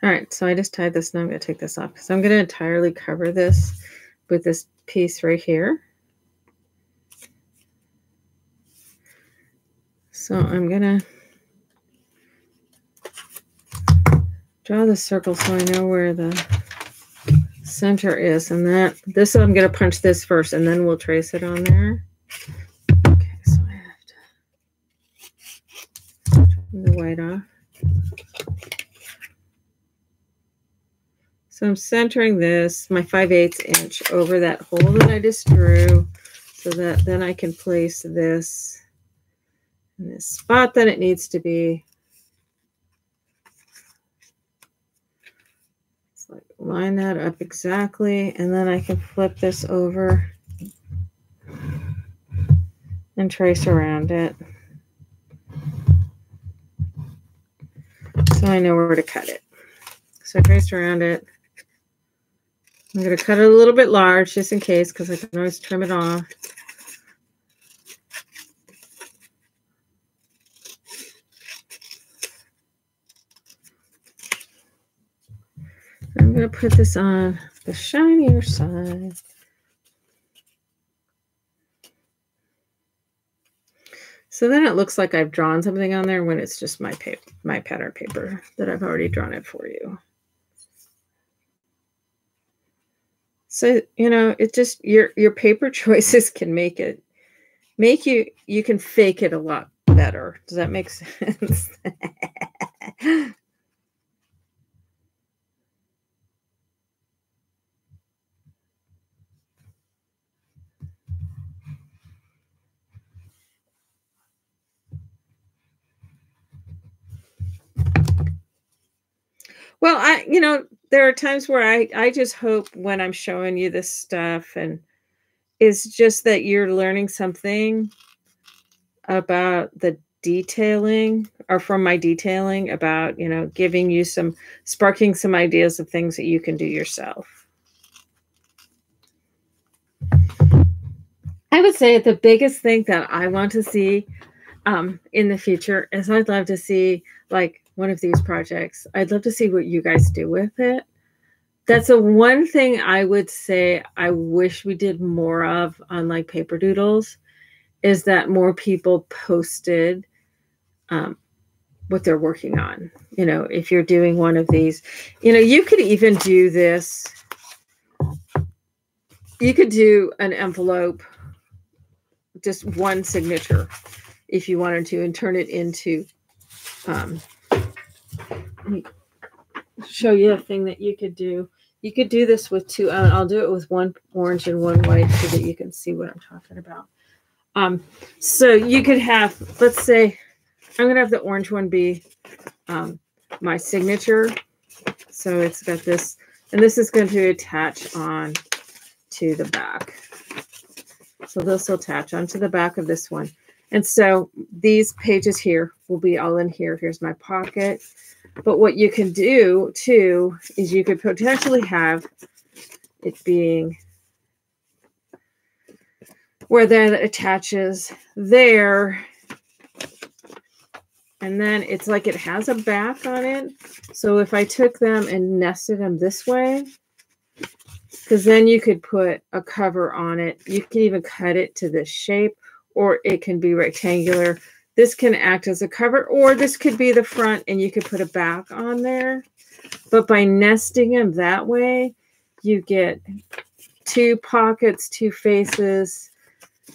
Speaker 1: All right, so I just tied this. Now I'm going to take this off because I'm going to entirely cover this with this piece right here. So I'm going to draw the circle so I know where the center is. And that this I'm going to punch this first and then we'll trace it on there. Okay, so I have to turn the white off. So I'm centering this, my 5 8 inch, over that hole that I just drew so that then I can place this in this spot that it needs to be. Like line that up exactly, and then I can flip this over and trace around it. So I know where to cut it. So I traced around it. I'm going to cut it a little bit large just in case because I can always trim it off. Going to put this on the shinier side. So then it looks like I've drawn something on there when it's just my paper, my pattern paper that I've already drawn it for you. So, you know, it just your your paper <laughs> choices can make it make you you can fake it a lot better. Does that make <laughs> sense? <laughs> Well, I, you know, there are times where I, I just hope when I'm showing you this stuff and is just that you're learning something about the detailing or from my detailing about, you know, giving you some, sparking some ideas of things that you can do yourself. I would say the biggest thing that I want to see um, in the future is I'd love to see like one of these projects. I'd love to see what you guys do with it. That's the one thing I would say I wish we did more of on like paper doodles is that more people posted um, what they're working on. You know, if you're doing one of these, you know, you could even do this. You could do an envelope, just one signature if you wanted to, and turn it into um, show you a thing that you could do. You could do this with two. Uh, I'll do it with one orange and one white so that you can see what I'm talking about. Um, so you could have, let's say, I'm going to have the orange one be um, my signature. So it's got this, and this is going to attach on to the back. So this will attach onto the back of this one. And so these pages here will be all in here. Here's my pocket. But what you can do too is you could potentially have it being where that attaches there. And then it's like it has a back on it. So if I took them and nested them this way, because then you could put a cover on it. You can even cut it to this shape or it can be rectangular. This can act as a cover, or this could be the front and you could put a back on there. But by nesting them that way, you get two pockets, two faces.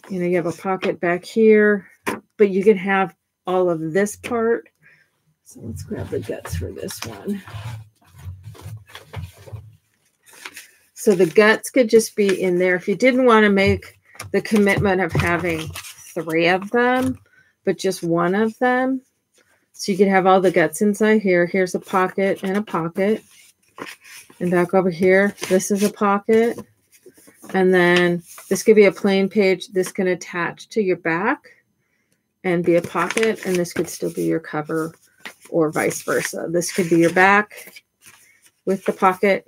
Speaker 1: You know, you have a pocket back here, but you can have all of this part. So let's grab the guts for this one. So the guts could just be in there. If you didn't want to make the commitment of having three of them, but just one of them. So you could have all the guts inside here. Here's a pocket and a pocket. And back over here, this is a pocket. And then this could be a plain page. This can attach to your back and be a pocket. And this could still be your cover or vice versa. This could be your back with the pocket.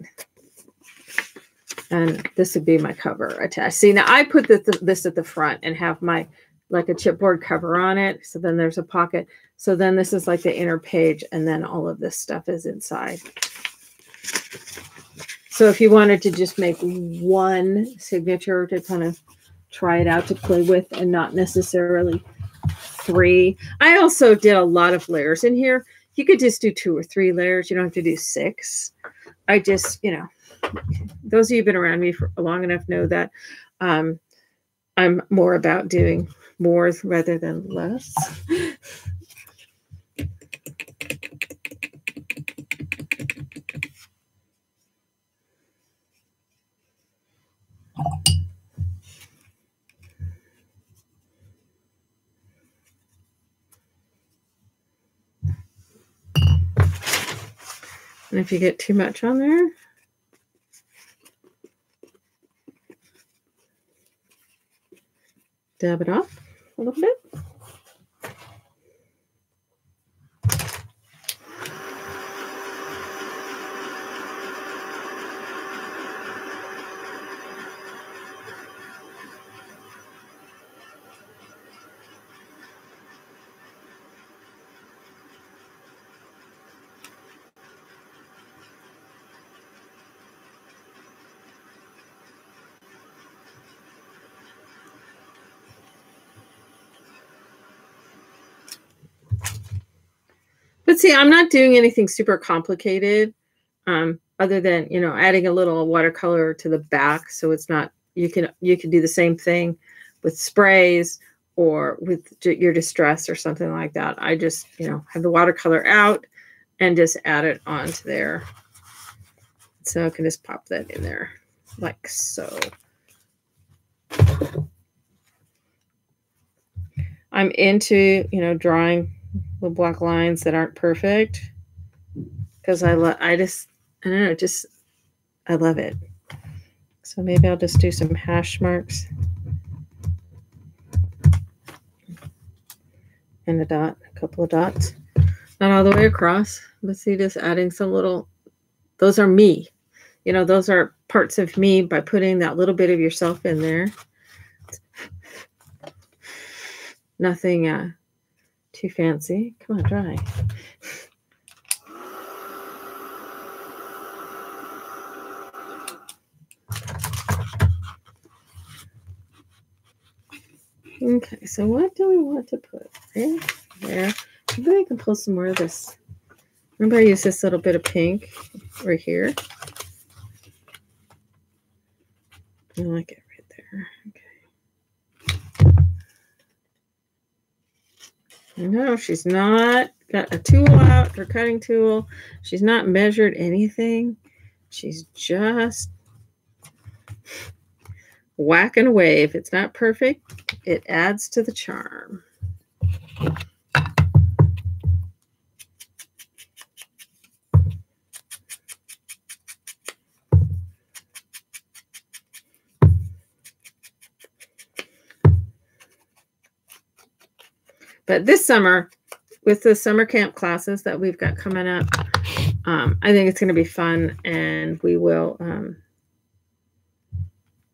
Speaker 1: And this would be my cover attached. See, now I put this, this at the front and have my like a chipboard cover on it. So then there's a pocket. So then this is like the inner page and then all of this stuff is inside. So if you wanted to just make one signature to kind of try it out to play with and not necessarily three. I also did a lot of layers in here. You could just do two or three layers. You don't have to do six. I just, you know, those of you who've been around me for long enough know that um, I'm more about doing more rather than less. And if you get too much on there, dab it off a little But see, I'm not doing anything super complicated um, other than, you know, adding a little watercolor to the back. So it's not, you can, you can do the same thing with sprays or with your distress or something like that. I just, you know, have the watercolor out and just add it onto there. So I can just pop that in there like so. I'm into, you know, drawing with black lines that aren't perfect because I love I just I don't know just I love it. So maybe I'll just do some hash marks and a dot, a couple of dots. Not all the way across, but see just adding some little those are me. You know, those are parts of me by putting that little bit of yourself in there. Nothing uh too fancy. Come on, dry. Okay, so what do we want to put? There, there. Maybe I can pull some more of this. Remember I used this little bit of pink right here. I like it right there. Okay. No, she's not got a tool out, her cutting tool. She's not measured anything. She's just whacking away. If it's not perfect, it adds to the charm. But this summer, with the summer camp classes that we've got coming up, um, I think it's going to be fun, and we will um,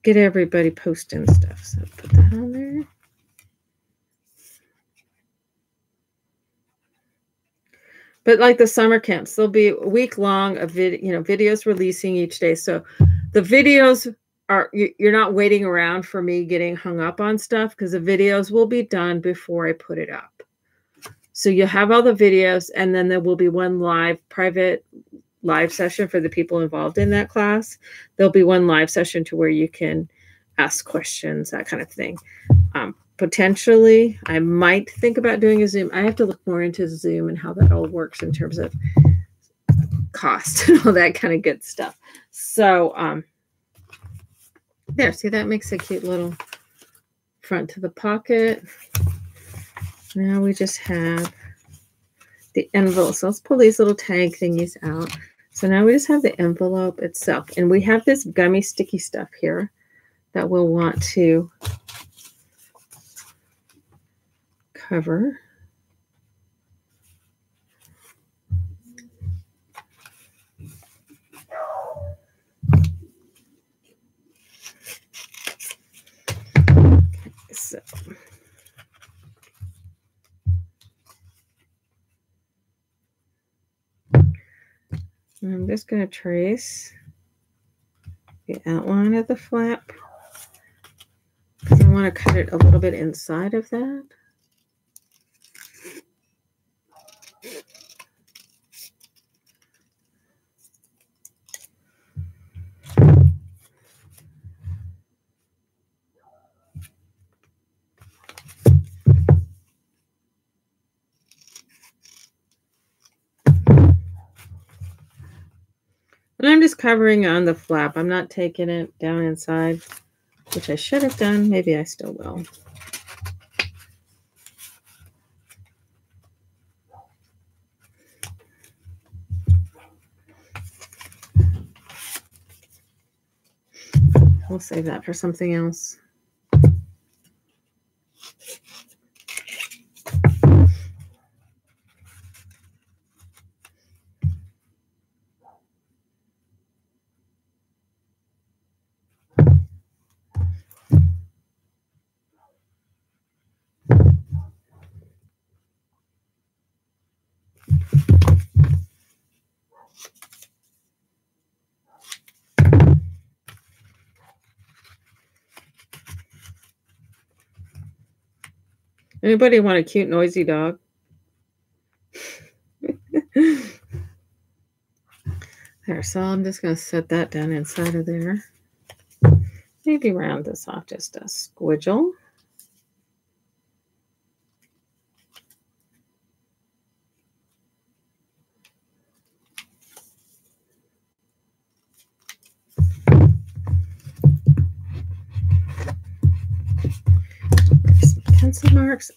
Speaker 1: get everybody posting stuff. So put that on there. But like the summer camps, they'll be a week long of vid, you know, videos releasing each day. So the videos are you're not waiting around for me getting hung up on stuff because the videos will be done before I put it up. So you'll have all the videos, and then there will be one live private live session for the people involved in that class. There'll be one live session to where you can ask questions, that kind of thing. Um, potentially, I might think about doing a Zoom. I have to look more into Zoom and how that all works in terms of cost <laughs> and all that kind of good stuff. So, um, there, see that makes a cute little front to the pocket. Now we just have the envelope. So let's pull these little tag thingies out. So now we just have the envelope itself. And we have this gummy sticky stuff here that we'll want to cover. So I'm just going to trace the outline of the flap because I want to cut it a little bit inside of that. And I'm just covering on the flap. I'm not taking it down inside, which I should have done. Maybe I still will. We'll save that for something else. Anybody want a cute, noisy dog? <laughs> there, so I'm just going to set that down inside of there. Maybe round this off just a squidgle.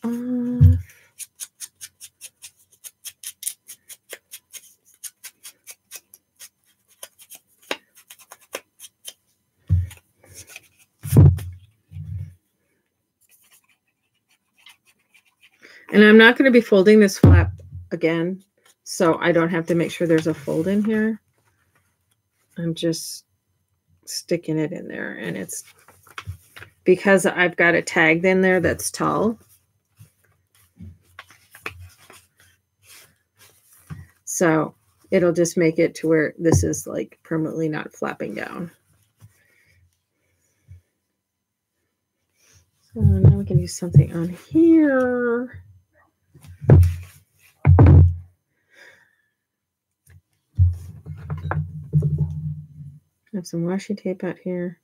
Speaker 1: Off. And I'm not going to be folding this flap again, so I don't have to make sure there's a fold in here. I'm just sticking it in there, and it's because I've got a tag in there that's tall. So it'll just make it to where this is like permanently not flapping down. So now we can do something on here. have some washi tape out here.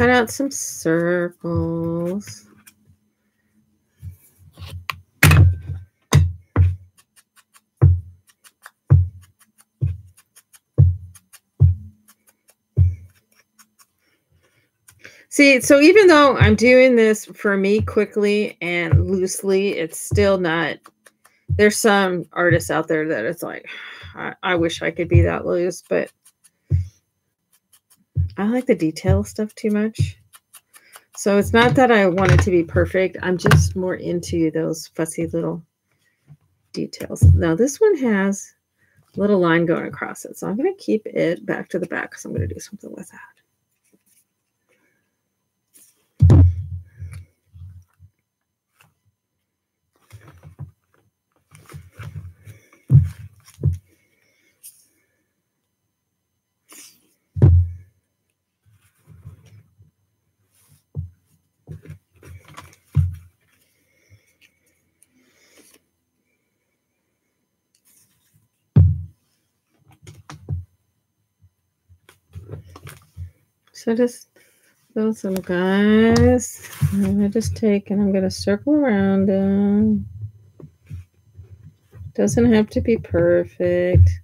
Speaker 1: Cut out some circles. See, so even though I'm doing this for me quickly and loosely, it's still not. There's some artists out there that it's like, <sighs> I, I wish I could be that loose, but I like the detail stuff too much. So it's not that I want it to be perfect. I'm just more into those fussy little details. Now this one has a little line going across it. So I'm going to keep it back to the back because I'm going to do something with that. So just those little guys, I'm gonna just take and I'm gonna circle around them. Doesn't have to be perfect.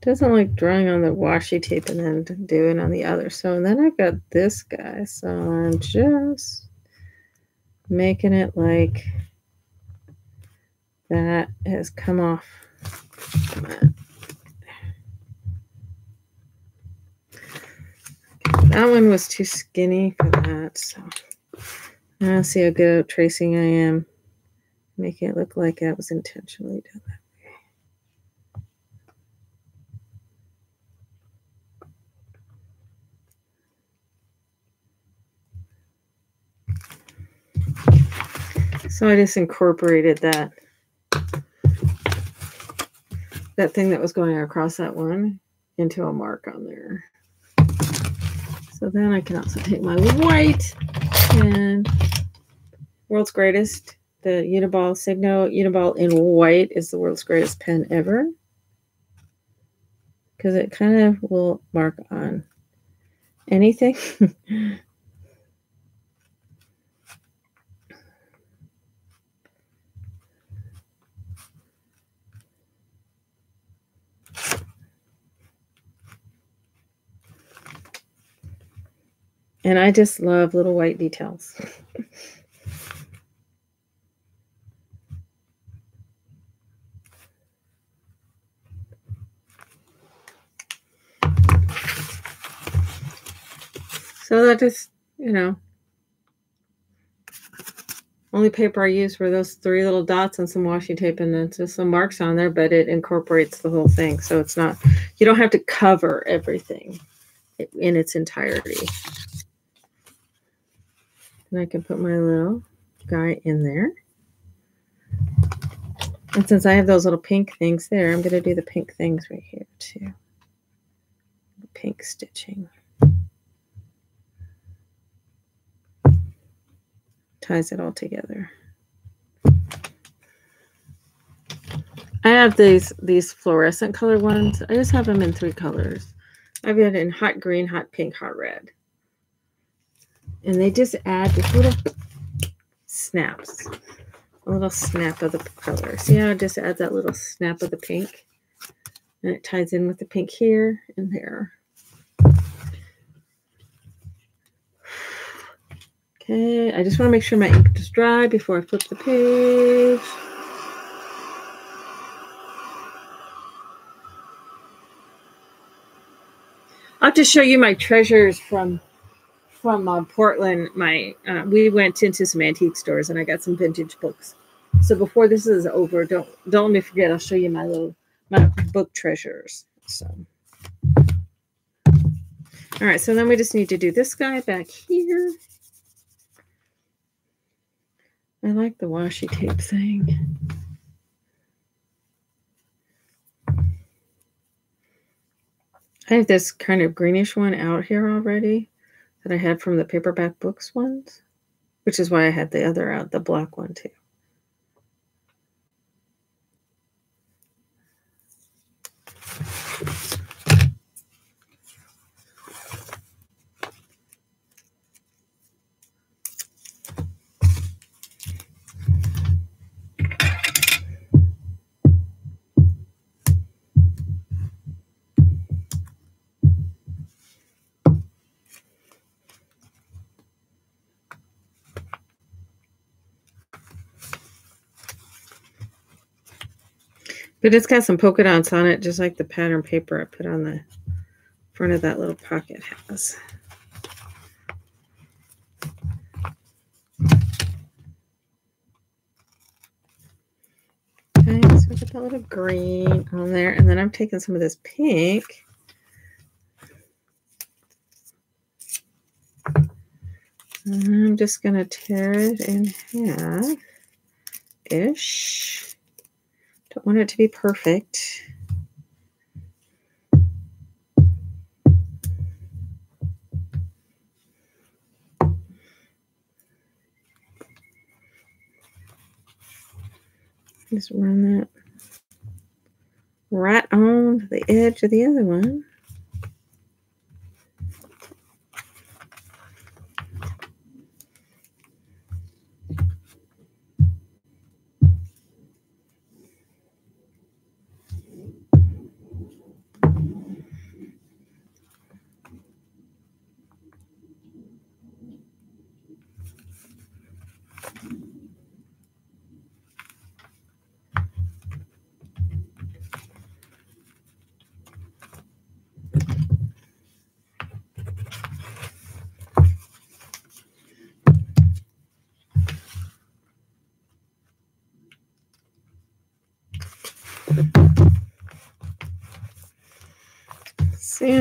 Speaker 1: Doesn't like drawing on the washi tape and then doing on the other. So then I've got this guy. So I'm just making it like that has come off. That one was too skinny for that. So now see how good at tracing I am. Making it look like that was intentionally doing done So I just incorporated that that thing that was going across that one into a mark on there. So then I can also take my white and world's greatest, the Uniball Signo. Uniball in white is the world's greatest pen ever. Because it kind of will mark on anything. <laughs> And I just love little white details. <laughs> so that is, you know, only paper I use were those three little dots and some washi tape and then just some marks on there, but it incorporates the whole thing. So it's not, you don't have to cover everything in its entirety. And I can put my little guy in there. And since I have those little pink things there, I'm going to do the pink things right here too. Pink stitching. Ties it all together. I have these these fluorescent color ones. I just have them in three colors. I've got in hot green, hot pink, hot red and they just add this little snaps, a little snap of the color. See how it just adds that little snap of the pink? And it ties in with the pink here and there. Okay, I just want to make sure my ink is dry before I flip the page. I'll just show you my treasures from from uh, Portland. My uh, we went into some antique stores and I got some vintage books. So before this is over, don't don't let me forget. I'll show you my little my book treasures. So. All right, so then we just need to do this guy back here. I like the washi tape thing. I have this kind of greenish one out here already that I had from the paperback books ones, which is why I had the other out, the black one too. But it's got some polka dots on it, just like the pattern paper I put on the front of that little pocket has. Okay, so I got that little green on there, and then I'm taking some of this pink. I'm just going to tear it in half-ish. Don't want it to be perfect. Just run that right on the edge of the other one.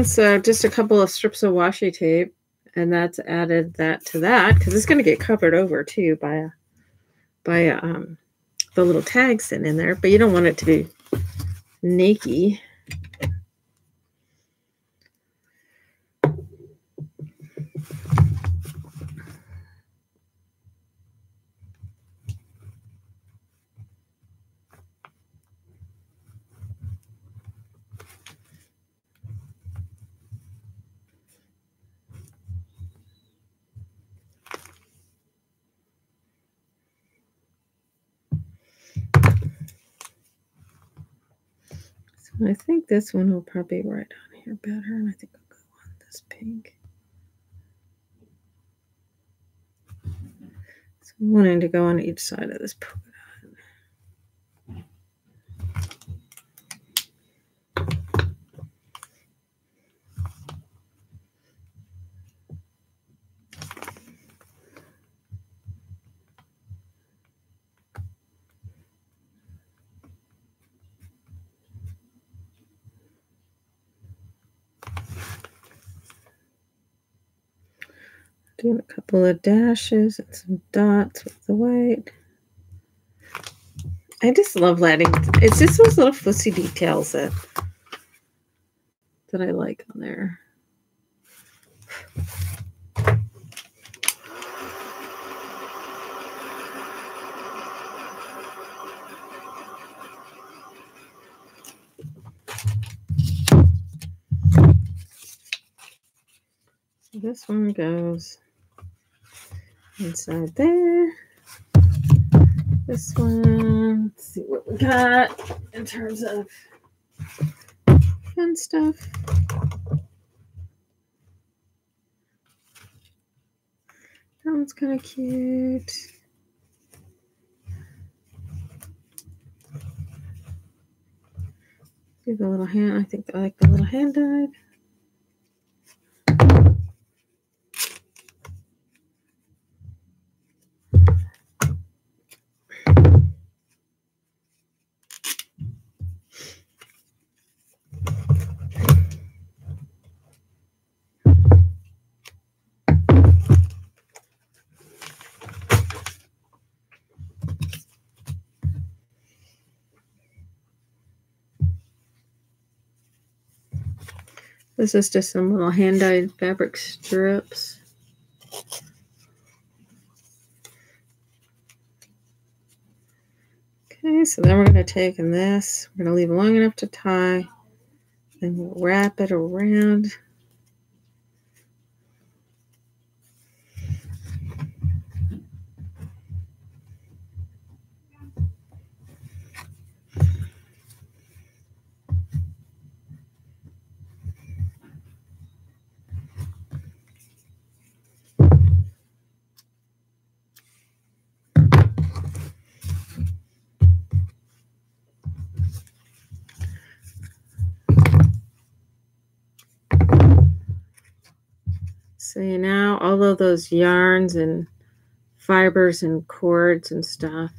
Speaker 1: So just a couple of strips of washi tape, and that's added that to that because it's going to get covered over too by a by a, um, the little tags sitting in there, but you don't want it to be naked. I think this one will probably right on here better, and I think I'll go on this pink. So I'm wanting to go on each side of this polka Doing a couple of dashes and some dots with the white. I just love letting, it's just those little fussy details that, that I like on there. this one goes inside there. This one, let's see what we got in terms of fun stuff. That one's kind of cute. Do the little hand. I think I like the little hand dyed. This is just some little hand-dyed fabric strips. Okay, so then we're going to take this, we're going to leave long enough to tie, and we'll wrap it around. Those yarns and fibers and cords and stuff.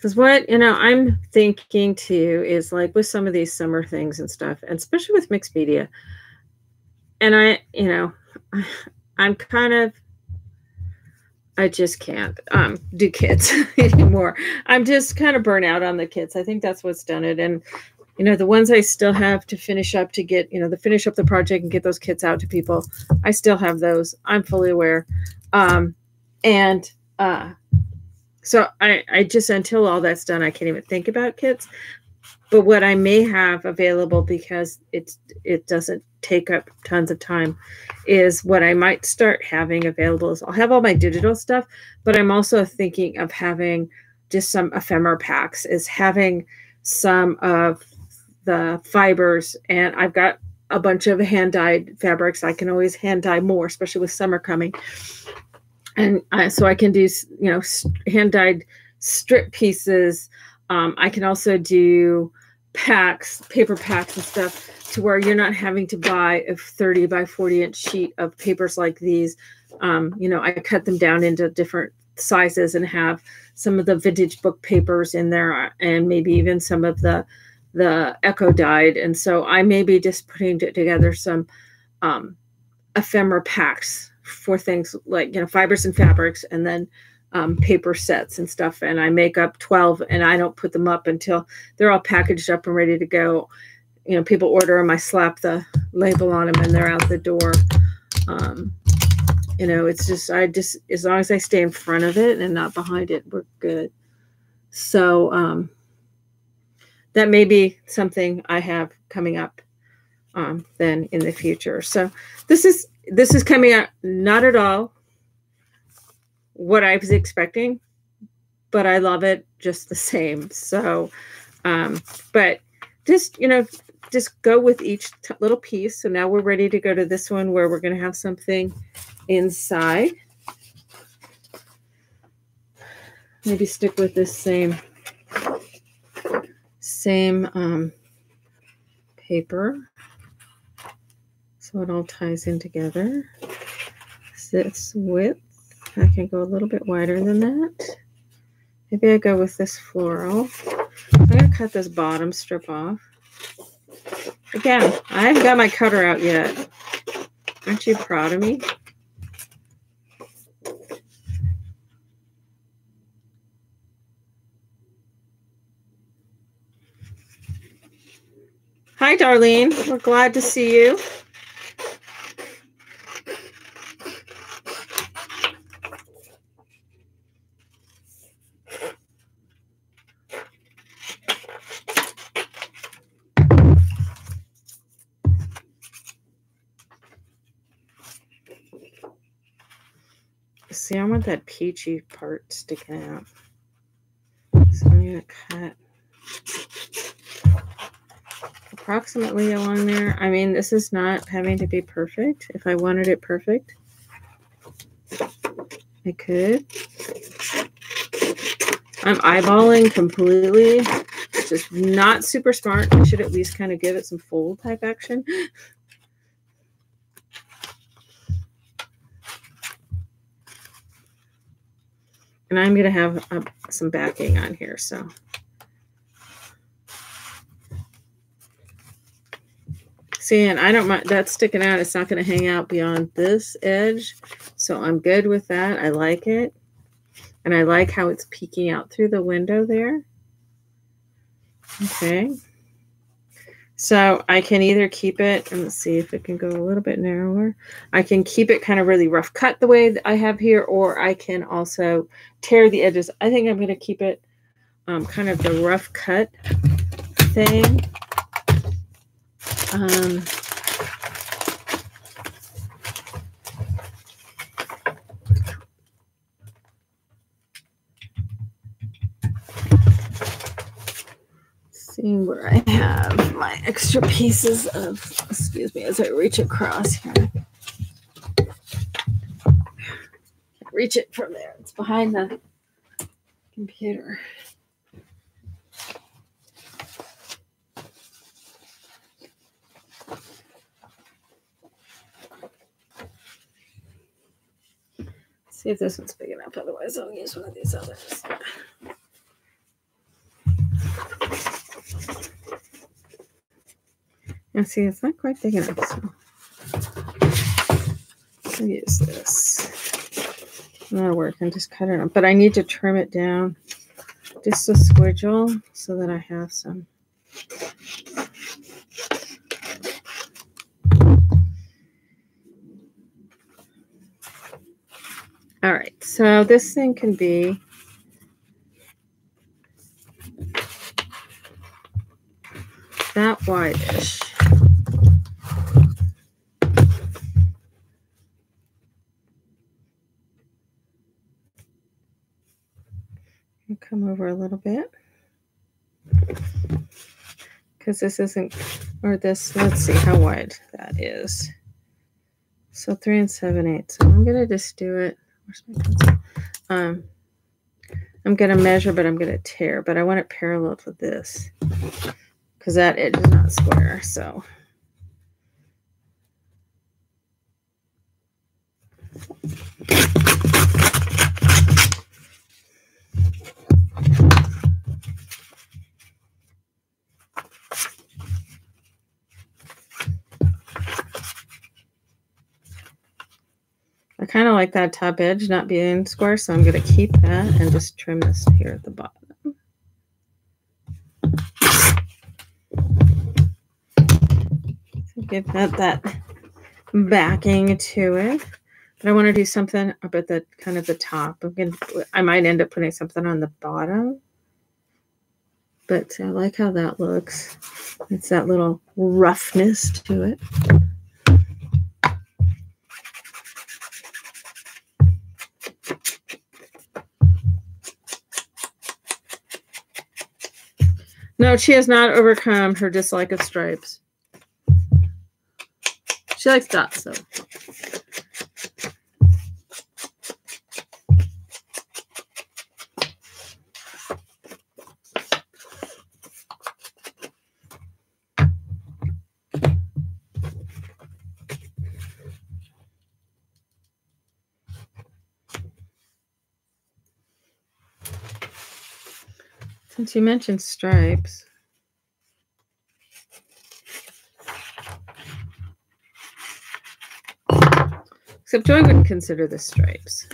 Speaker 1: Because what, you know, I'm thinking too is like with some of these summer things and stuff, and especially with mixed media. And I, you know, <sighs> I'm kind of I just can't um, do kids <laughs> anymore. I'm just kind of burnt out on the kids. I think that's what's done it. And you know, the ones I still have to finish up to get, you know, to finish up the project and get those kits out to people. I still have those. I'm fully aware. Um, and uh, so I, I just until all that's done, I can't even think about kits. But what I may have available because it's it doesn't take up tons of time is what I might start having available is I'll have all my digital stuff, but I'm also thinking of having just some ephemera packs, is having some of the fibers and I've got a bunch of hand dyed fabrics. I can always hand dye more, especially with summer coming. And so I can do, you know, hand dyed strip pieces. Um, I can also do packs, paper packs and stuff to where you're not having to buy a 30 by 40 inch sheet of papers like these. Um, you know, I cut them down into different sizes and have some of the vintage book papers in there and maybe even some of the the eco dyed. And so I may be just putting together some um, ephemera packs for things like, you know, fibers and fabrics and then um, paper sets and stuff. And I make up 12 and I don't put them up until they're all packaged up and ready to go. You know, people order them, I slap the label on them and they're out the door. Um, you know, it's just, I just, as long as I stay in front of it and not behind it, we're good. So, um, that may be something I have coming up um, then in the future. So this is this is coming out not at all what I was expecting, but I love it just the same. So, um, but just, you know, just go with each little piece. So now we're ready to go to this one where we're going to have something inside. Maybe stick with this same, same um, paper. So it all ties in together. This width I can go a little bit wider than that. Maybe I go with this floral. I'm going to cut this bottom strip off. Again, I haven't got my cutter out yet. Aren't you proud of me? Hi, Darlene. We're glad to see you. See, I that peachy part sticking out. So I'm going to cut approximately along there. I mean, this is not having to be perfect. If I wanted it perfect, I could. I'm eyeballing completely, is not super smart. I should at least kind of give it some fold type action. And I'm going to have uh, some backing on here. So see, and I don't mind that sticking out. It's not going to hang out beyond this edge. So I'm good with that. I like it. And I like how it's peeking out through the window there. Okay. So I can either keep it, and let's see if it can go a little bit narrower. I can keep it kind of really rough cut the way that I have here, or I can also tear the edges. I think I'm going to keep it um, kind of the rough cut thing. Um, where I have my extra pieces of, excuse me, as I reach across here. reach it from there. It's behind the computer. see if this one's big enough. Otherwise, I'll use one of these others. Now, see, it's not quite big enough. So I'll use this. That'll work. Just cut it up. But I need to trim it down just a squidgle so that I have some. All right, so this thing can be that wideish. come over a little bit. Because this isn't or this let's see how wide that is. So three and seven eighths. So i'm gonna just do it. Um i'm gonna measure but i'm gonna tear but i want it parallel to this because that edge is not square so I kind of like that top edge not being square, so I'm going to keep that and just trim this here at the bottom. Give that that backing to it. But I want to do something up at the kind of the top. I'm to, I might end up putting something on the bottom. But I like how that looks. It's that little roughness to it. No, she has not overcome her dislike of stripes. She likes dots, so. Since you mentioned stripes. Except Joy wouldn't consider the stripes.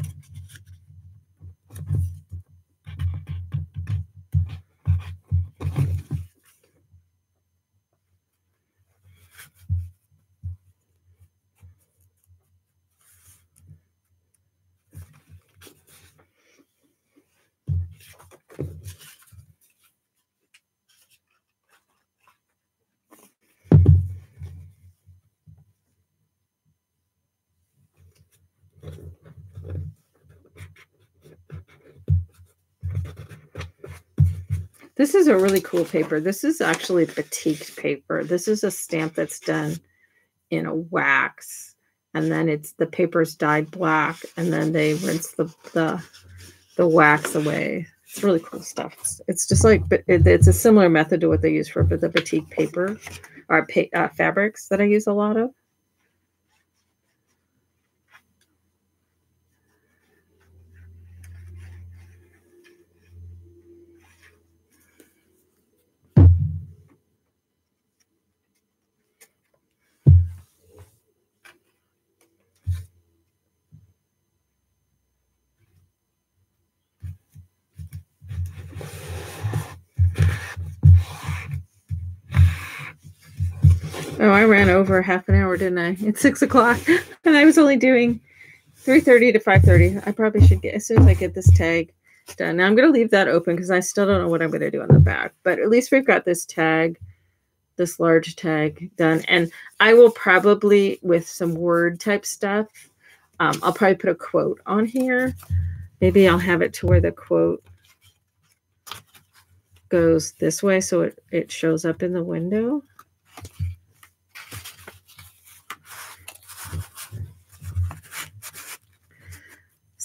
Speaker 1: Is a really cool paper. This is actually batik paper. This is a stamp that's done in a wax. And then it's the paper's dyed black and then they rinse the the, the wax away. It's really cool stuff. It's, just like it's a similar method to what they use for the batik paper or pa uh, fabrics that I use a lot of. Oh, I ran over half an hour, didn't I? It's six o'clock, <laughs> and I was only doing three thirty to five thirty. I probably should get as soon as I get this tag done. Now I'm going to leave that open because I still don't know what I'm going to do on the back, but at least we've got this tag, this large tag done, and I will probably with some word type stuff. Um, I'll probably put a quote on here. Maybe I'll have it to where the quote goes this way so it, it shows up in the window.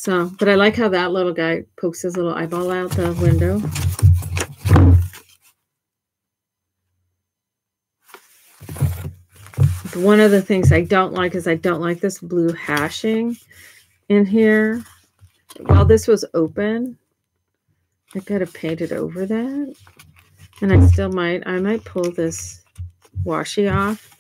Speaker 1: So, but I like how that little guy pokes his little eyeball out the window. One of the things I don't like is I don't like this blue hashing in here. While this was open, I could have painted over that. And I still might, I might pull this washi off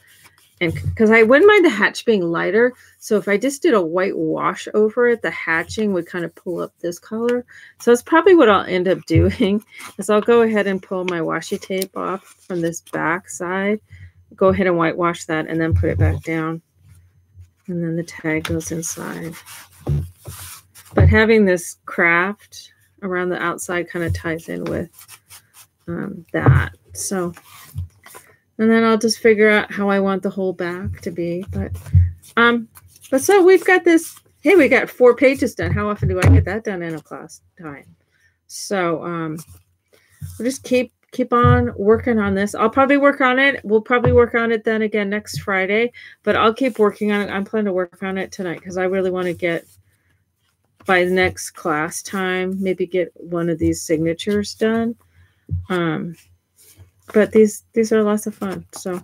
Speaker 1: and because I wouldn't mind the hatch being lighter. So if I just did a white wash over it, the hatching would kind of pull up this color. So that's probably what I'll end up <laughs> doing is I'll go ahead and pull my washi tape off from this back side, go ahead and whitewash that and then put it back down. And then the tag goes inside. But having this kraft around the outside kind of ties in with um, that. So and then I'll just figure out how I want the whole back to be. But um, but so we've got this. Hey, we got four pages done. How often do I get that done in a class time? So um, we'll just keep keep on working on this. I'll probably work on it. We'll probably work on it then again next Friday. But I'll keep working on it. I'm planning to work on it tonight because I really want to get by the next class time, maybe get one of these signatures done. Um, but these these are lots of fun. So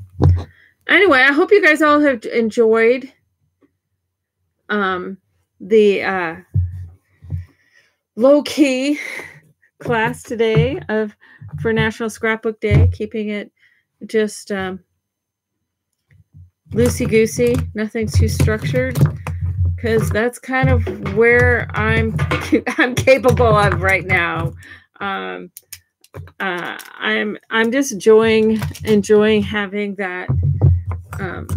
Speaker 1: anyway, I hope you guys all have enjoyed um the uh low key class today of for National Scrapbook Day, keeping it just um loosey goosey, nothing too structured because that's kind of where I'm <laughs> I'm capable of right now. Um, uh, I'm I'm just enjoying enjoying having that um,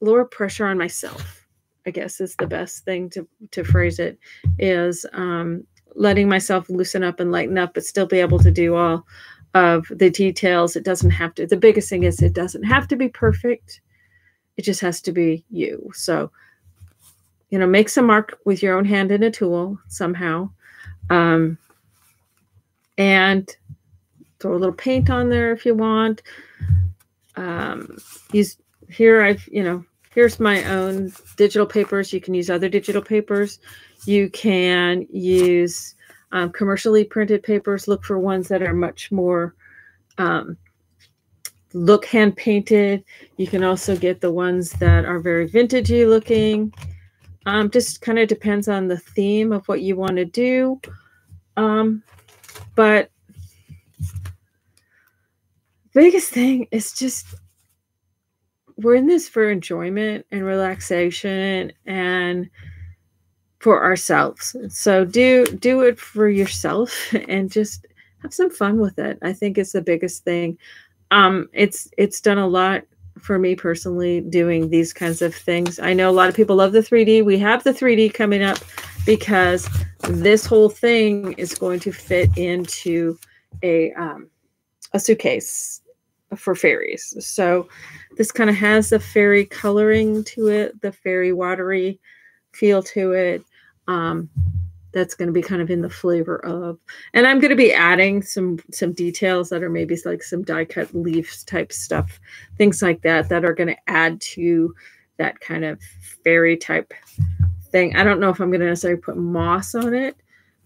Speaker 1: lower pressure on myself. I guess is the best thing to to phrase it is um, letting myself loosen up and lighten up, but still be able to do all of the details. It doesn't have to. The biggest thing is it doesn't have to be perfect. It just has to be you. So, you know, make some mark with your own hand in a tool somehow. Um, and throw a little paint on there if you want. Um, use here I've you know here's my own digital papers. You can use other digital papers. You can use um, commercially printed papers. Look for ones that are much more um, look hand painted. You can also get the ones that are very vintagey looking. Um, just kind of depends on the theme of what you want to do. Um, but biggest thing is just we're in this for enjoyment and relaxation and for ourselves. So do do it for yourself <laughs> and just have some fun with it. I think it's the biggest thing. Um, it's it's done a lot for me personally doing these kinds of things. I know a lot of people love the 3D. We have the 3D coming up because this whole thing is going to fit into a um, a suitcase for fairies. So this kind of has the fairy coloring to it, the fairy watery feel to it. Um, that's going to be kind of in the flavor of and i'm going to be adding some some details that are maybe like some die cut leaves type stuff things like that that are going to add to that kind of fairy type thing. I don't know if i'm going to necessarily put moss on it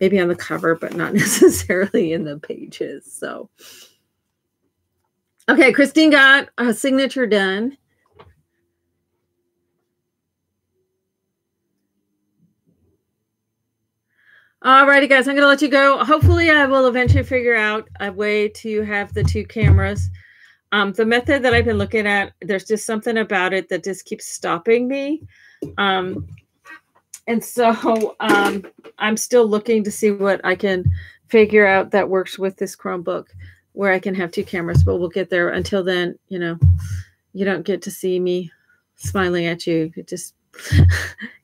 Speaker 1: maybe on the cover but not <laughs> necessarily in the pages so. Okay christine got a signature done Alrighty, guys, I'm going to let you go. Hopefully, I will eventually figure out a way to have the two cameras. Um, the method that I've been looking at, there's just something about it that just keeps stopping me. Um, and so um, I'm still looking to see what I can figure out that works with this Chromebook where I can have two cameras, but we'll get there. Until then, you know, you don't get to see me smiling at you. You just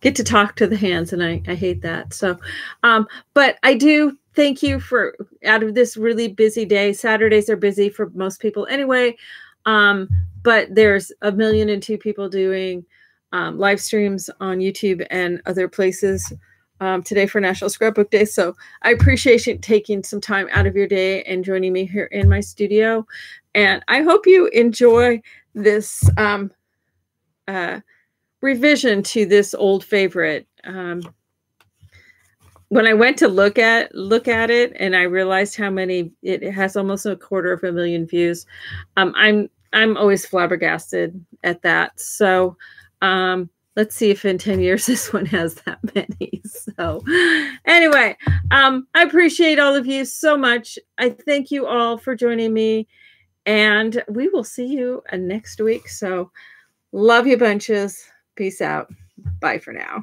Speaker 1: get to talk to the hands, and I, I hate that. So, um, but I do thank you for out of this really busy day. Saturdays are busy for most people anyway. Um, but there's a million and two people doing um, live streams on YouTube and other places um, today for National Scrapbook Day. So I appreciate you taking some time out of your day and joining me here in my studio. And I hope you enjoy this um, uh, revision to this old favorite. Um, when I went to look at look at it, and I realized how many it has almost a quarter of a million views. Um, I'm I'm always flabbergasted at that. So um, let's see if in 10 years <laughs> this one has that many so anyway um i appreciate all of you so much i thank you all for joining me and we will see you next week so love you bunches peace out. Bye for now